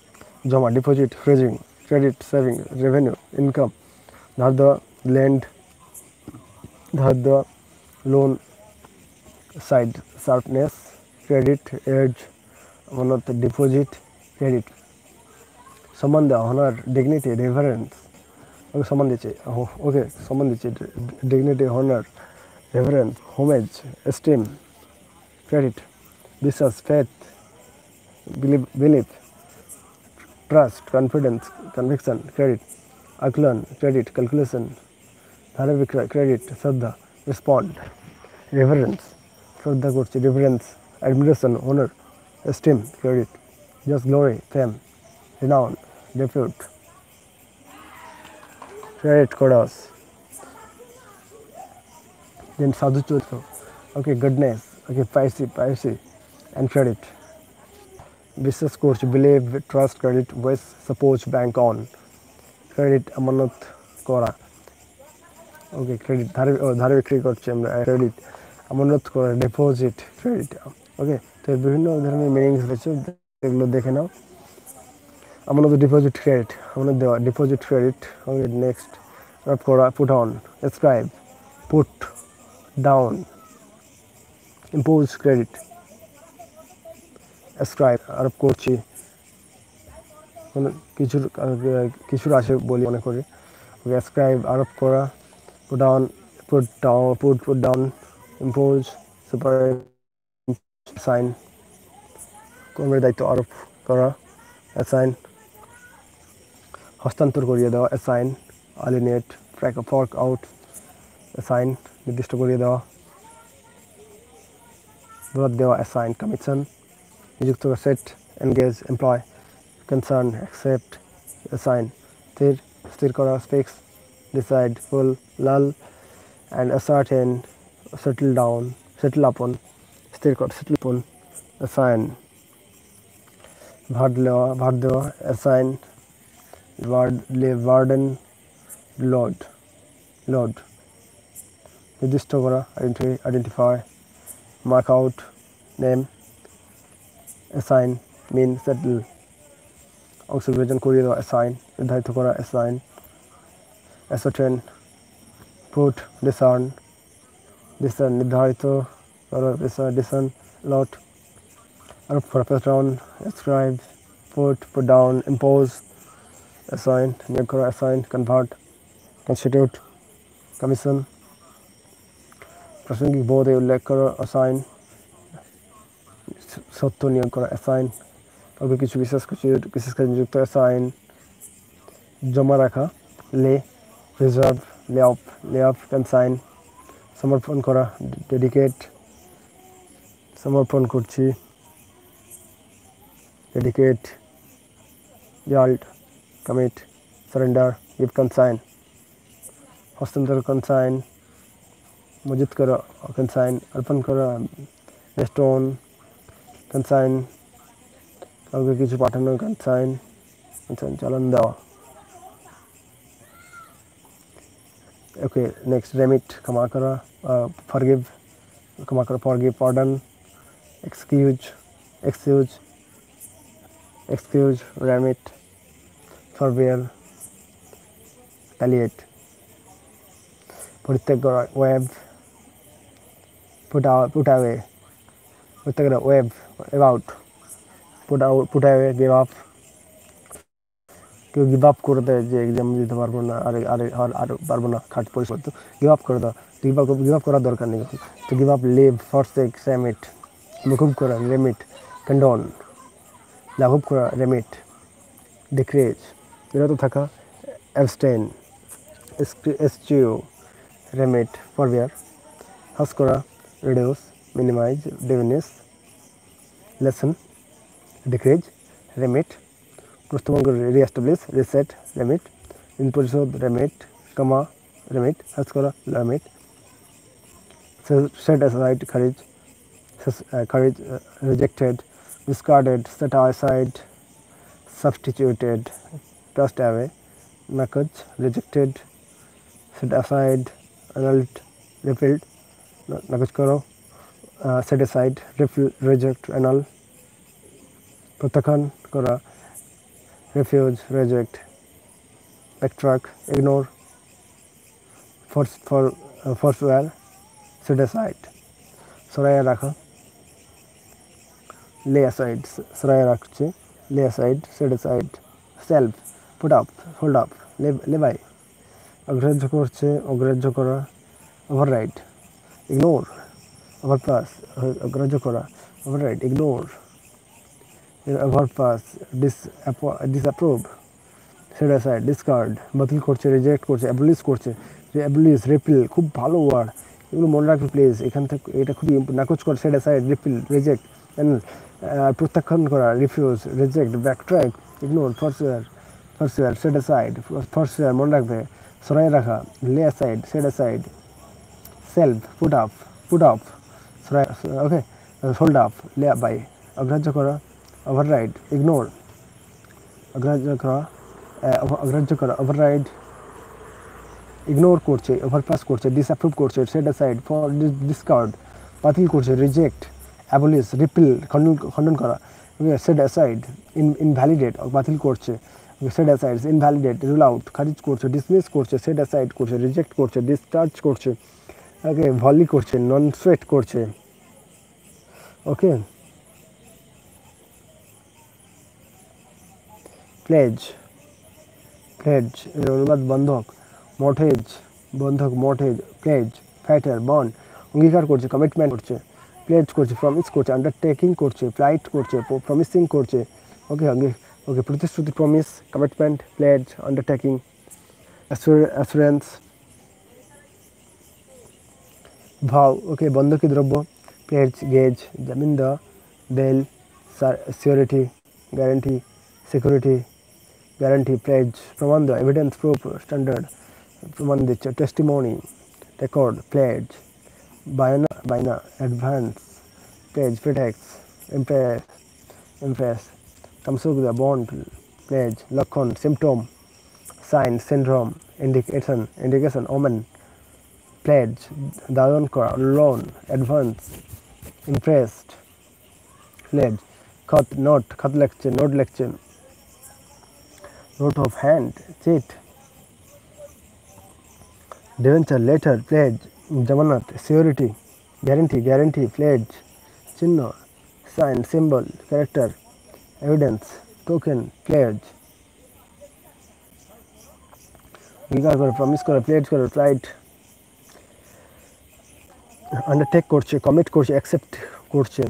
जमा डिपोजिट फ्रेजिंग क्रेडिट सेविंग रेवेन्यू इनकम धर द लैंड धर the loan side sharpness credit edge edge deposit credit সম্মান দেওয়া হনার ডিগনিটি রেফারেন্স ওকে সম্মান দিচ্ছে ওকে সম্মান দিচ্ছে dignity honour reference homage esteem credit বিশ্বাস faith believe believe trust confidence conviction credit আকলন credit calculation ধারে বিক্রয় ক্রেডিট শ্রদ্ধা রেসপন্ড রেফারেন্স শ্রদ্ধা করছি reference admiration, honor, esteem, credit, just glory, fame, renown, repute, credit, kudos. Then sadhu churitra, okay, goodness, okay, piety, piety, and credit. বিশ্বাস করছি believe trust credit ways suppose bank on credit আমানত করা ওকে credit ধারে ধারে বিক্রি করছি আমরা credit আমানত করা ডিপোজিট ক্রেডিট ওকে তো বিভিন্ন ধরনের মিনিংস রয়েছে, এগুলো দেখে নাও। আমাদের ডিপোজিট ক্রেডিট আমাদের দেওয়া ডিপোজিট ক্রেডিট ওকে নেক্সট করা put on scribe put down impose credit scribe আরোপ করছি। কিছুর কিছুর আছে বলি মনে করি। ওকে স্ক্রাইব আরোপ করা put down put down put put down impose super sign কর্মের দায়িত্ব আরোপ করা অ্যাসাইন হস্তান্তর করিয়ে দেওয়া অ্যাসাইন আলিনেট ফ্র্যাক ফর্ক আউট অ্যাসাইন নির্দিষ্ট করিয়ে দেওয়া বরাদ দেওয়া অ্যাসাইন কমিশন নিযুক্ত set engage employ concern accept assign স্থির স্থির করা স্পেক্স ডিসাইড ফুল লাল and ascertain settle down settle upon দেওয়া ভার দেওয়া অ্যাসাইন ওয়ার্ডেন লোড লোড নির্দিষ্ট করা identify mark out name assign mean settle. অংশ বিভাজন করিয়ে দেওয়া অ্যাসাইন নির্ধারিত করা assign ascertain put discern discern. নির্ধারিত করা ডিসার্ন লট আরোপ করা pattern ascribe put put down impose assign নিয়োগ করা অ্যাসাইন কনভার্ট কনস্টিটিউট কমিশন প্রাসঙ্গিক বোধে উল্লেখ করা অ্যাসাইন সত্য নিয়োগ করা অ্যাসাইন কাউকে কিছু বিশেষ কিছু বিশেষ কাজে নিযুক্ত অ্যাসাইন জমা রাখা লে রিজার্ভ লে অফ লে অফ কনসাইন সমর্পণ করা ডেডিকেট সমর্পণ করছি dedicate yield commit surrender give consign হস্তান্তর কনসাইন মজুত করা কনসাইন অর্পণ করা স্টোন কনসাইন কাউকে কিছু পাঠানো কনসাইন কনসাইন চালান দেওয়া ওকে নেক্সট রেমিট ক্ষমা করা ফরগিভ ক্ষমা করা forgive pardon excuse excuse excuse remit forbear palliate পরিত্যাগ করা waive put out put away পরিত্যাগ করা waive about put out put away give up কেউ গিভ আপ করে দেয় যে এক্সাম দিতে পারবো না আর আর আর আর পারবো না খাট পরিষ্কার তো গিভ আপ করে দাও গিভ আপ গিভ আপ করার দরকার নেই তো give up leave forsake submit মুকুব করা রেমিট কন্ডন লাঘব করা রেমিট ডিক্রেজ বিরত থাকা অ্যাবস্টেন এসচিও রেমিট ফরবিয়ার হ্রাস করা reduce minimise diminish lessen decrease remit প্রস্তাবন করে রিএস্টাবলিশ রিসেট রেমিট ঋণ পরিশোধ রেমিট কমা রেমিট হ্রাস করা remit set aside courage rejected discarded set aside substituted tossed away nakaj rejected set aside annulled repelled na- nakaj karo uh, set aside refill reject annul প্রত্যাখ্যান করা refuse reject backtrack ignore force for uh, forswear set aside সরাইয়া রাখা lay aside set aside shelve put up hold up lay by অগ্রাহ্য করছে অগ্রাহ্য করা override ignore overpass অগ্রাহ্য করা override ignore overpass dis disapprove set aside discard বাতিল করছে রিজেক্ট করছে অ্যাবলিশ করছে অ্যাবলিশ রিপিল খুব ভালো ওয়ার্ড এগুলো মনে রাখবে প্লিজ এখান থেকে এটা খুবই নাকচ করা সেট অ্যাসাইড রিপিল রিজেক্ট প্রত্যাখ্যান করা refuse reject backtrack ignore forswear forswear set aside forswear মনে রাখবে সরাই রাখা lay aside set aside self put up put up সরাই okay hold up lay by অগ্রাহ্য করা ওভাররাইড ইগনোর অগ্রাহ্য করা অগ্রাহ্য করা ওভাররাইড ইগনোর করছে ওভারপাস করছে ডিসঅ্যাপ্রুভ করছে সেট অ্যাসাইড ফর ডিসকার্ড বাতিল করছে রিজেক্ট অ্যাবলিশ, রিপিল, খণ্ডন খণ্ডন করা। সেট অ্যাসাইড, ইন, ইনভ্যালিডেট বাতিল করছে। Set aside invalidate, rule out, খারিজ করছে, ডিসমিস করছে সেট অ্যাসাইড করছে, রিজেক্ট করছে, ডিসচার্জ করছে, ওকে, ভলি করছে, নন সোয়েট করছে। ওকে? প্লেজ প্লেজ, এর অনুবাদ বন্ধক, মর্টেজ বন্ধক, মর্টেজ, প্লেজ, ফ্যাটার, বন্ড, অঙ্গীকার করছে, কমিটমেন্ট করছে। প্লেজ করছে প্রমিস করছে আন্ডারটেকিং করছে ফ্লাইট করছে প্রমিসিং করছে ওকে ওকে প্রতিশ্রুতি promise commitment pledge undertaking assurance vow okay বন্ধকি দ্রব্য প্লেজ গেজ জামিন দেওয়া bail surety guarantee security guarantee pledge প্রমাণ দেওয়া এভিডেন্স প্রুফ স্ট্যান্ডার্ড প্রমাণ দিচ্ছে টেস্টিমনি রেকর্ড প্লেজ বায়না बाइना एडवांस प्लेज फिटेक्स एम्पेयर एम्पेस कमसुक the bond pledge Lakhan symptom sign syndrome indication indication omen pledge दादन करा लोन एडवांस इम्प्रेस्ड प्लेज खत नोट खत लेखन नोट लेखन note of hand chit debenture letter pledge जमानत surety guarantee, guarantee, pledge, chinno, sign, symbol, character, evidence, token, pledge. অঙ্গীকার করে promise করে plays করে ফ্লাইট আন্ডারটেক করছে কমিট করছে অ্যাকসেপ্ট করছে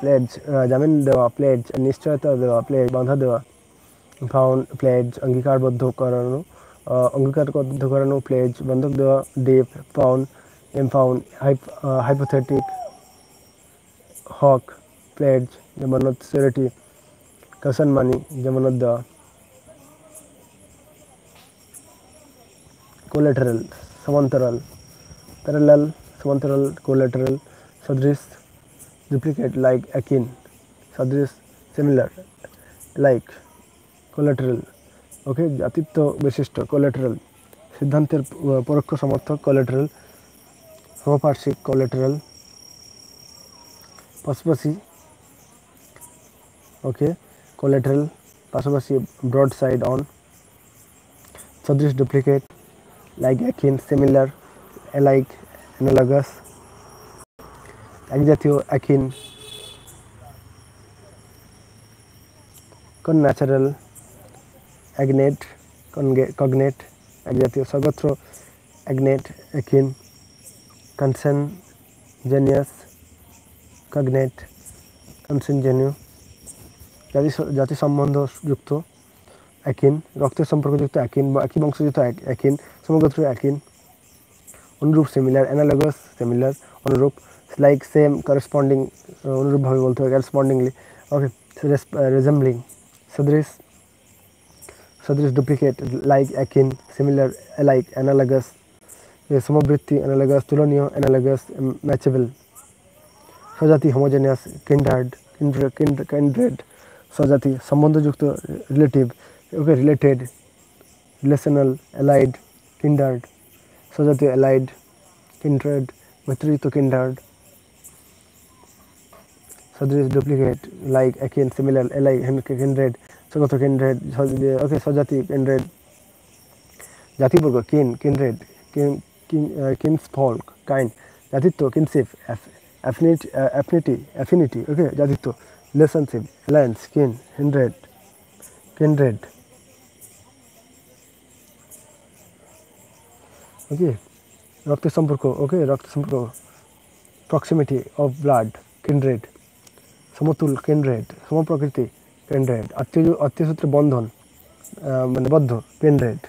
প্লেজ জামিন দেওয়া প্লেজ নিশ্চয়তা দেওয়া প্লেজ বাঁধা দেওয়া ফাউন্ড প্লেজ অঙ্গীকারবদ্ধ করানো अंगीकार अर्धकरण फ्लेज बंधक देव डेप पाउन एम पाउन हाइपोथेटिक हक फ्लेज जमानत सेरेटी कसन मानी, जमानत देवा। कोलेटरल समांतरल। पैरल समांतरल कोलेटरल सदृश डुप्लिकेट लाइक एकिन सदृश सिमिलर लाइक कोलेटरल ওকে জাতিত্ব বিশিষ্ট collateral সিদ্ধান্তের পরোক্ষ সমর্থক collateral সমপার্শ্বিক collateral পাশাপাশি ওকে collateral পাশাপাশি ব্রড সাইড অন সদৃশ duplicate like akin similar like analogous এক জাতীয় অ্যাকিন কোন ন্যাচারাল অ্যাগনেট কগনেট এক জাতীয় সর্বত্র agnate akin consanguineous cognate consanguineous জাতি জাতি সম্বন্ধযুক্ত অ্যাকিন রক্তের সম্পর্কযুক্ত অ্যাকিন বা একই বংশযুক্ত অ্যাকিন সমগোত্র অ্যাকিন অনুরূপ সিমিলার অ্যানালগাস সিমিলার অনুরূপ লাইক সেম করসপন্ডিং অনুরূপভাবে বলতে হবে করসপন্ডিংলি ওকে রেজেম্বলিং সদৃশ সদৃশ duplicate like akin similar like analogous সমবৃত্তি analogous তুলনীয় analogous ম্যাচেবল স্বজাতি homogeneous kindred kindred স্বজাতি সম্বন্ধযুক্ত relative okay related relational allied kindred স্বজাতীয় allied kindred মিত্রিত কিন্ডার্ড সদৃশ duplicate like akin similar ally kindred স্বগত কিন্ড্রেড ওকে স্বজাতি kindred জাতিবর্গ, kin kindred kinsfolk kind জাতিত্ব kinship affinity affinity affinity okay জাতিত্ব, relationship, alliance, kin kindred kindred ওকে রক্তের সম্পর্ক okay রক্ত সম্পর্ক proximity of blood kindred সমতুল কিন্ড্রেড সমপ্রকৃতি কিন্ড্রেড আত্মীয় আত্মীয় সূত্রে বন্ধন মানে বদ্ধ কিন্ড্রেড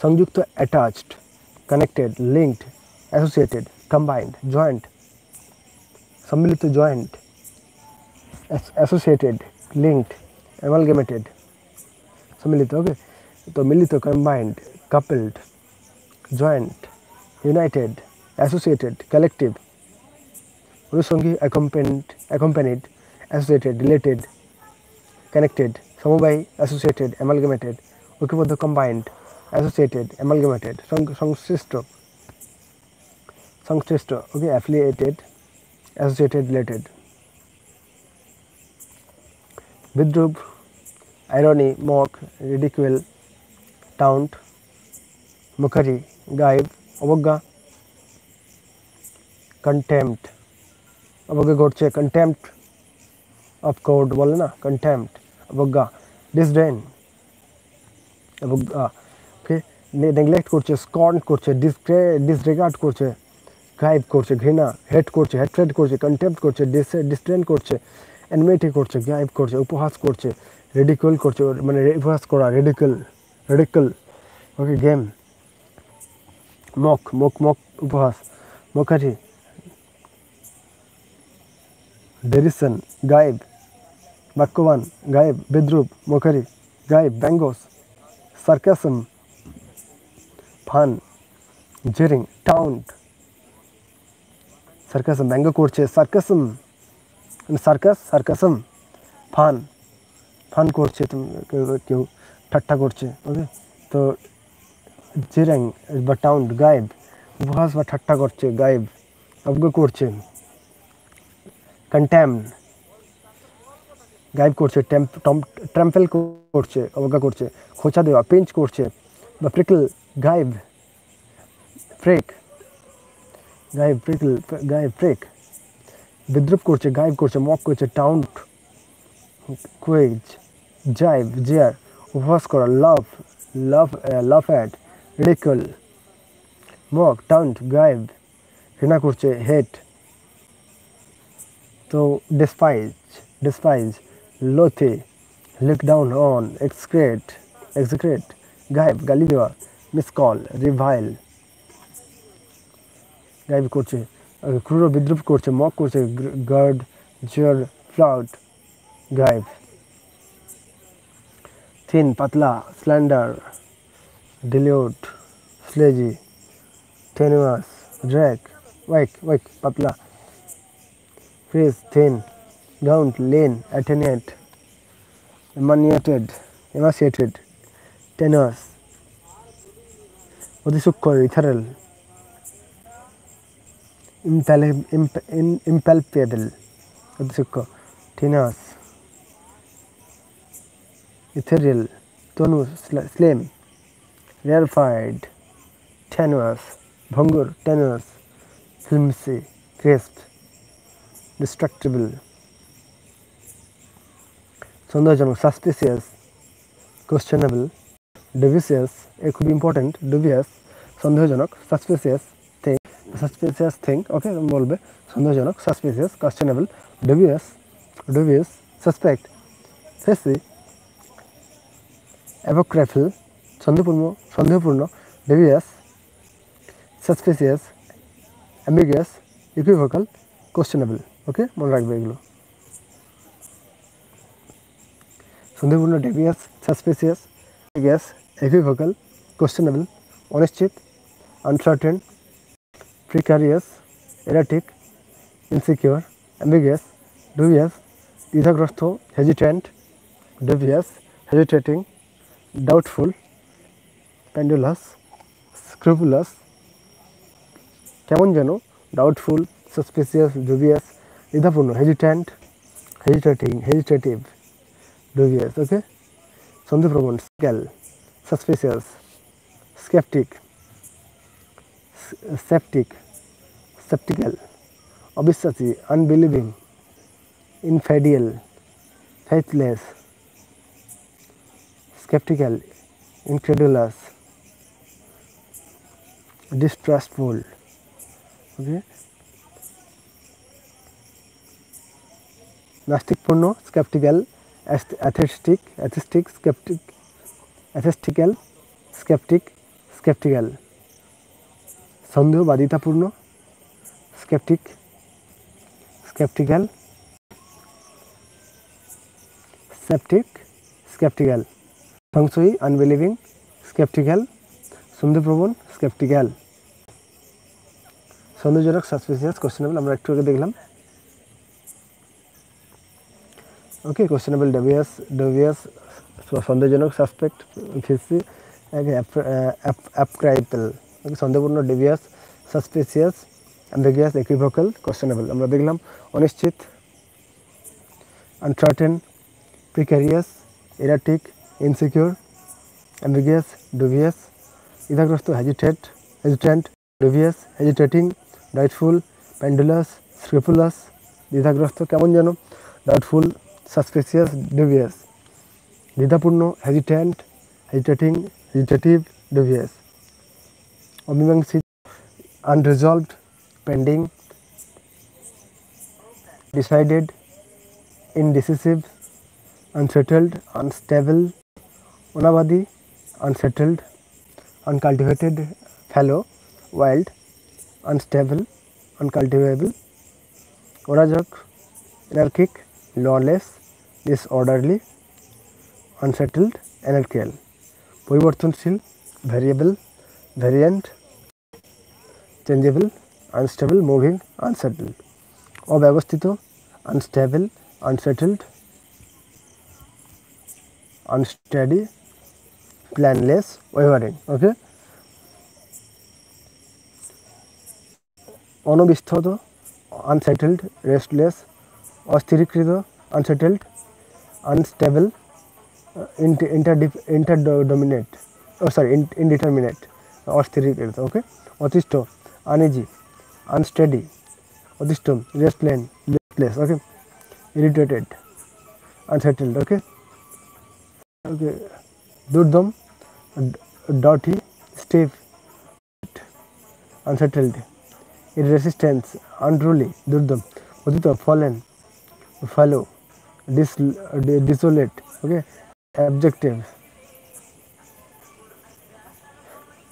সংযুক্ত attached connected linked associated combined joint সম্মিলিত জয়েন্ট অ্যাসোসিয়েটেড লিঙ্কড অ্যামালগেমেটেড সম্মিলিত ওকে তো মিলিত combined coupled joint united associated collective অনুষঙ্গী অ্যাকম্পেন্ড accompanied associated related connected সমবায়ী associated অ্যামালগেমেটেড ঐক্যবদ্ধ কম্বাইন্ড অ্যাসোসিয়েটেড অ্যামালগেমেটেড সংশ্লিষ্ট সংশ্লিষ্ট ওকে অ্যাফিলিয়েটেড অ্যাসোসিয়েটেড রিলেটেড বিদ্রুপ আইরনি মক রিডিকুয়েল টাউন্ট মুখারি গায়েব অবজ্ঞা কন্টেম্পট অবজ্ঞা ঘটছে কন্টেম্পট অফ কোর্ট বলে না কন্টেম্পট অবজ্ঞা ডিসডেন অবজ্ঞা ওকে নেগলেক্ট করছে স্কর্ন করছে ডিসক্রে ডিসরেগার্ড করছে গায়েব করছে ঘৃণা হেট করছে হেট্রেড করছে কন্টেম্পট করছে ডিসট্রেন করছে অ্যানমেটি করছে গায়েব করছে উপহাস করছে রেডিকুল করছে মানে উপহাস করা ridicule ridicule okay game mock mock mock উপহাস মকারি ডেরিসন গায়েব বাক্যবান গায়েব বিদ্রুপ মকারি গায়েব ব্যাঙ্গোস সার্কাসম ফান জেরিং টাউন্ট সার্কাসম ব্যঙ্গ করছে sarcasm circus sarcasm fun fun করছে তুমি কেউ ঠাট্টা করছে ওকে তো জেরাং বা টাউন্ট গায়েব উপহাস বা ঠাট্টা করছে গায়েব অজ্ঞ করছে কন্ট্যাম গায়েব করছে ট্যাম্পেল করছে অবজ্ঞা করছে খোঁচা দেওয়া পেঞ্চ করছে বা প্রিকল গায়েব ফ্রেক গায়েব প্রিকল গায়েব ফ্রেক বিদ্রুপ করছে গায়েব করছে মক করছে টাউন্ট কুয়েজ জাইভ জিয়ার উপহাস করা লাভ লাভ লাভ অ্যাট রিডিকল মক টাউন্ট গায়েব ঘৃণা করছে হেট তো ডিসপাইজ ডিসপাইজ loathe look down on execrate execrate গায়েব গালি দেওয়া মিস কল রিভাইল গায়েব করছে ক্রুর বিদ্রুপ করছে মক করছে গার্ড জিয়ার ফ্লাউট গায়েব থিন পাতলা slender dilute sleazy tenuous, drag, wake, wake, patla, freeze, thin, gaunt, lean, attenuate, emanated, emaciated, tenuous, অতিসূক্ষ্ম ইথারেল ইম্প্যালপেবল অতিসূক্ষ্ম Tina's ইথেরিয়াল তনু স্লেম রেয়ারফাইড tenuous, ভঙ্গুর tenuous, ফিল্মসি crisp, destructible, সন্দেহজনক সাসপিসিয়াস কোশ্চেনেবল ডেভিসিয়াস এ খুব ইম্পর্টেন্ট ডুবিয়াস সন্দেহজনক suspicious thing suspicious thing okay বলবে সন্দেহজনক suspicious questionable dubious dubious suspect fishy apocryphal সন্দেহপূর্ণ সন্দেহপূর্ণ devious suspicious ambiguous equivocal questionable okay মনে রাখবে এগুলো সন্দেহপূর্ণ devious suspicious gas equivocal questionable অনিশ্চিত uncertain precarious erratic insecure ambiguous dubious দ্বিধাগ্রস্ত hesitant devious hesitating doubtful pendulous scrupulous কেমন যেন doubtful suspicious dubious দ্বিধাপূর্ণ হেজিট্যান্ট hesitating হেজিটেটিভ dubious ওকে সন্দেহপ্রবণ scan suspicious sceptic septic সেপটিক্যাল অবিশ্বাসী unbelieving infidel faithless, skeptical, incredulous, distrustful. Okay. নাস্তিকপূর্ণ sceptical atheistic atheistic sceptic atheistical sceptic sceptical সন্দেহবাদিতাপূর্ণ sceptic sceptical septic sceptical সংশয়ী unbelieving sceptical সন্দেহপ্রবণ sceptical সন্দেহজনক suspicious questionable আমরা একটু আগে দেখলাম ওকে questionable devious devious সন্দেহজনক suspect fishy apocryphal সন্দেহপূর্ণ devious suspicious ambiguous equivocal questionable আমরা দেখলাম অনিশ্চিত uncertain precarious, erratic, insecure ambiguous, dubious, ইধাগ্রস্ত hesitate, hesitant, dubious, hesitating doubtful pendulous, scrupulous দ্বিধাগ্রস্ত কেমন যেন doubtful suspicious, dubious. Nidapurno, hesitant, hesitating, hesitative, dubious. Omimangsit, unresolved, pending, decided, indecisive, unsettled, unstable, unabadi, unsettled, uncultivated, fallow, wild, unstable, uncultivable, orajak, anarchic, lawless, disorderly, unsettled, anarchical, পরিবর্তনশীল variable variant changeable unstable moving unsettled অব্যবস্থিত unstable unsettled unsteady, planless, wavering. Okay. অনবিস্থত unsettled restless অস্থিরীকৃত unsettled unstable interdominant oh sorry indeterminate अस्थिर okay अतिष्ट अनिजी unsteady अतिष्ट restless restless okay irritated unsettled okay okay दुर्दम डॉटी स्टेफ unsettled इ resistance unruly दुर्दम अतित fallen follow dis uh, desolate okay? Objective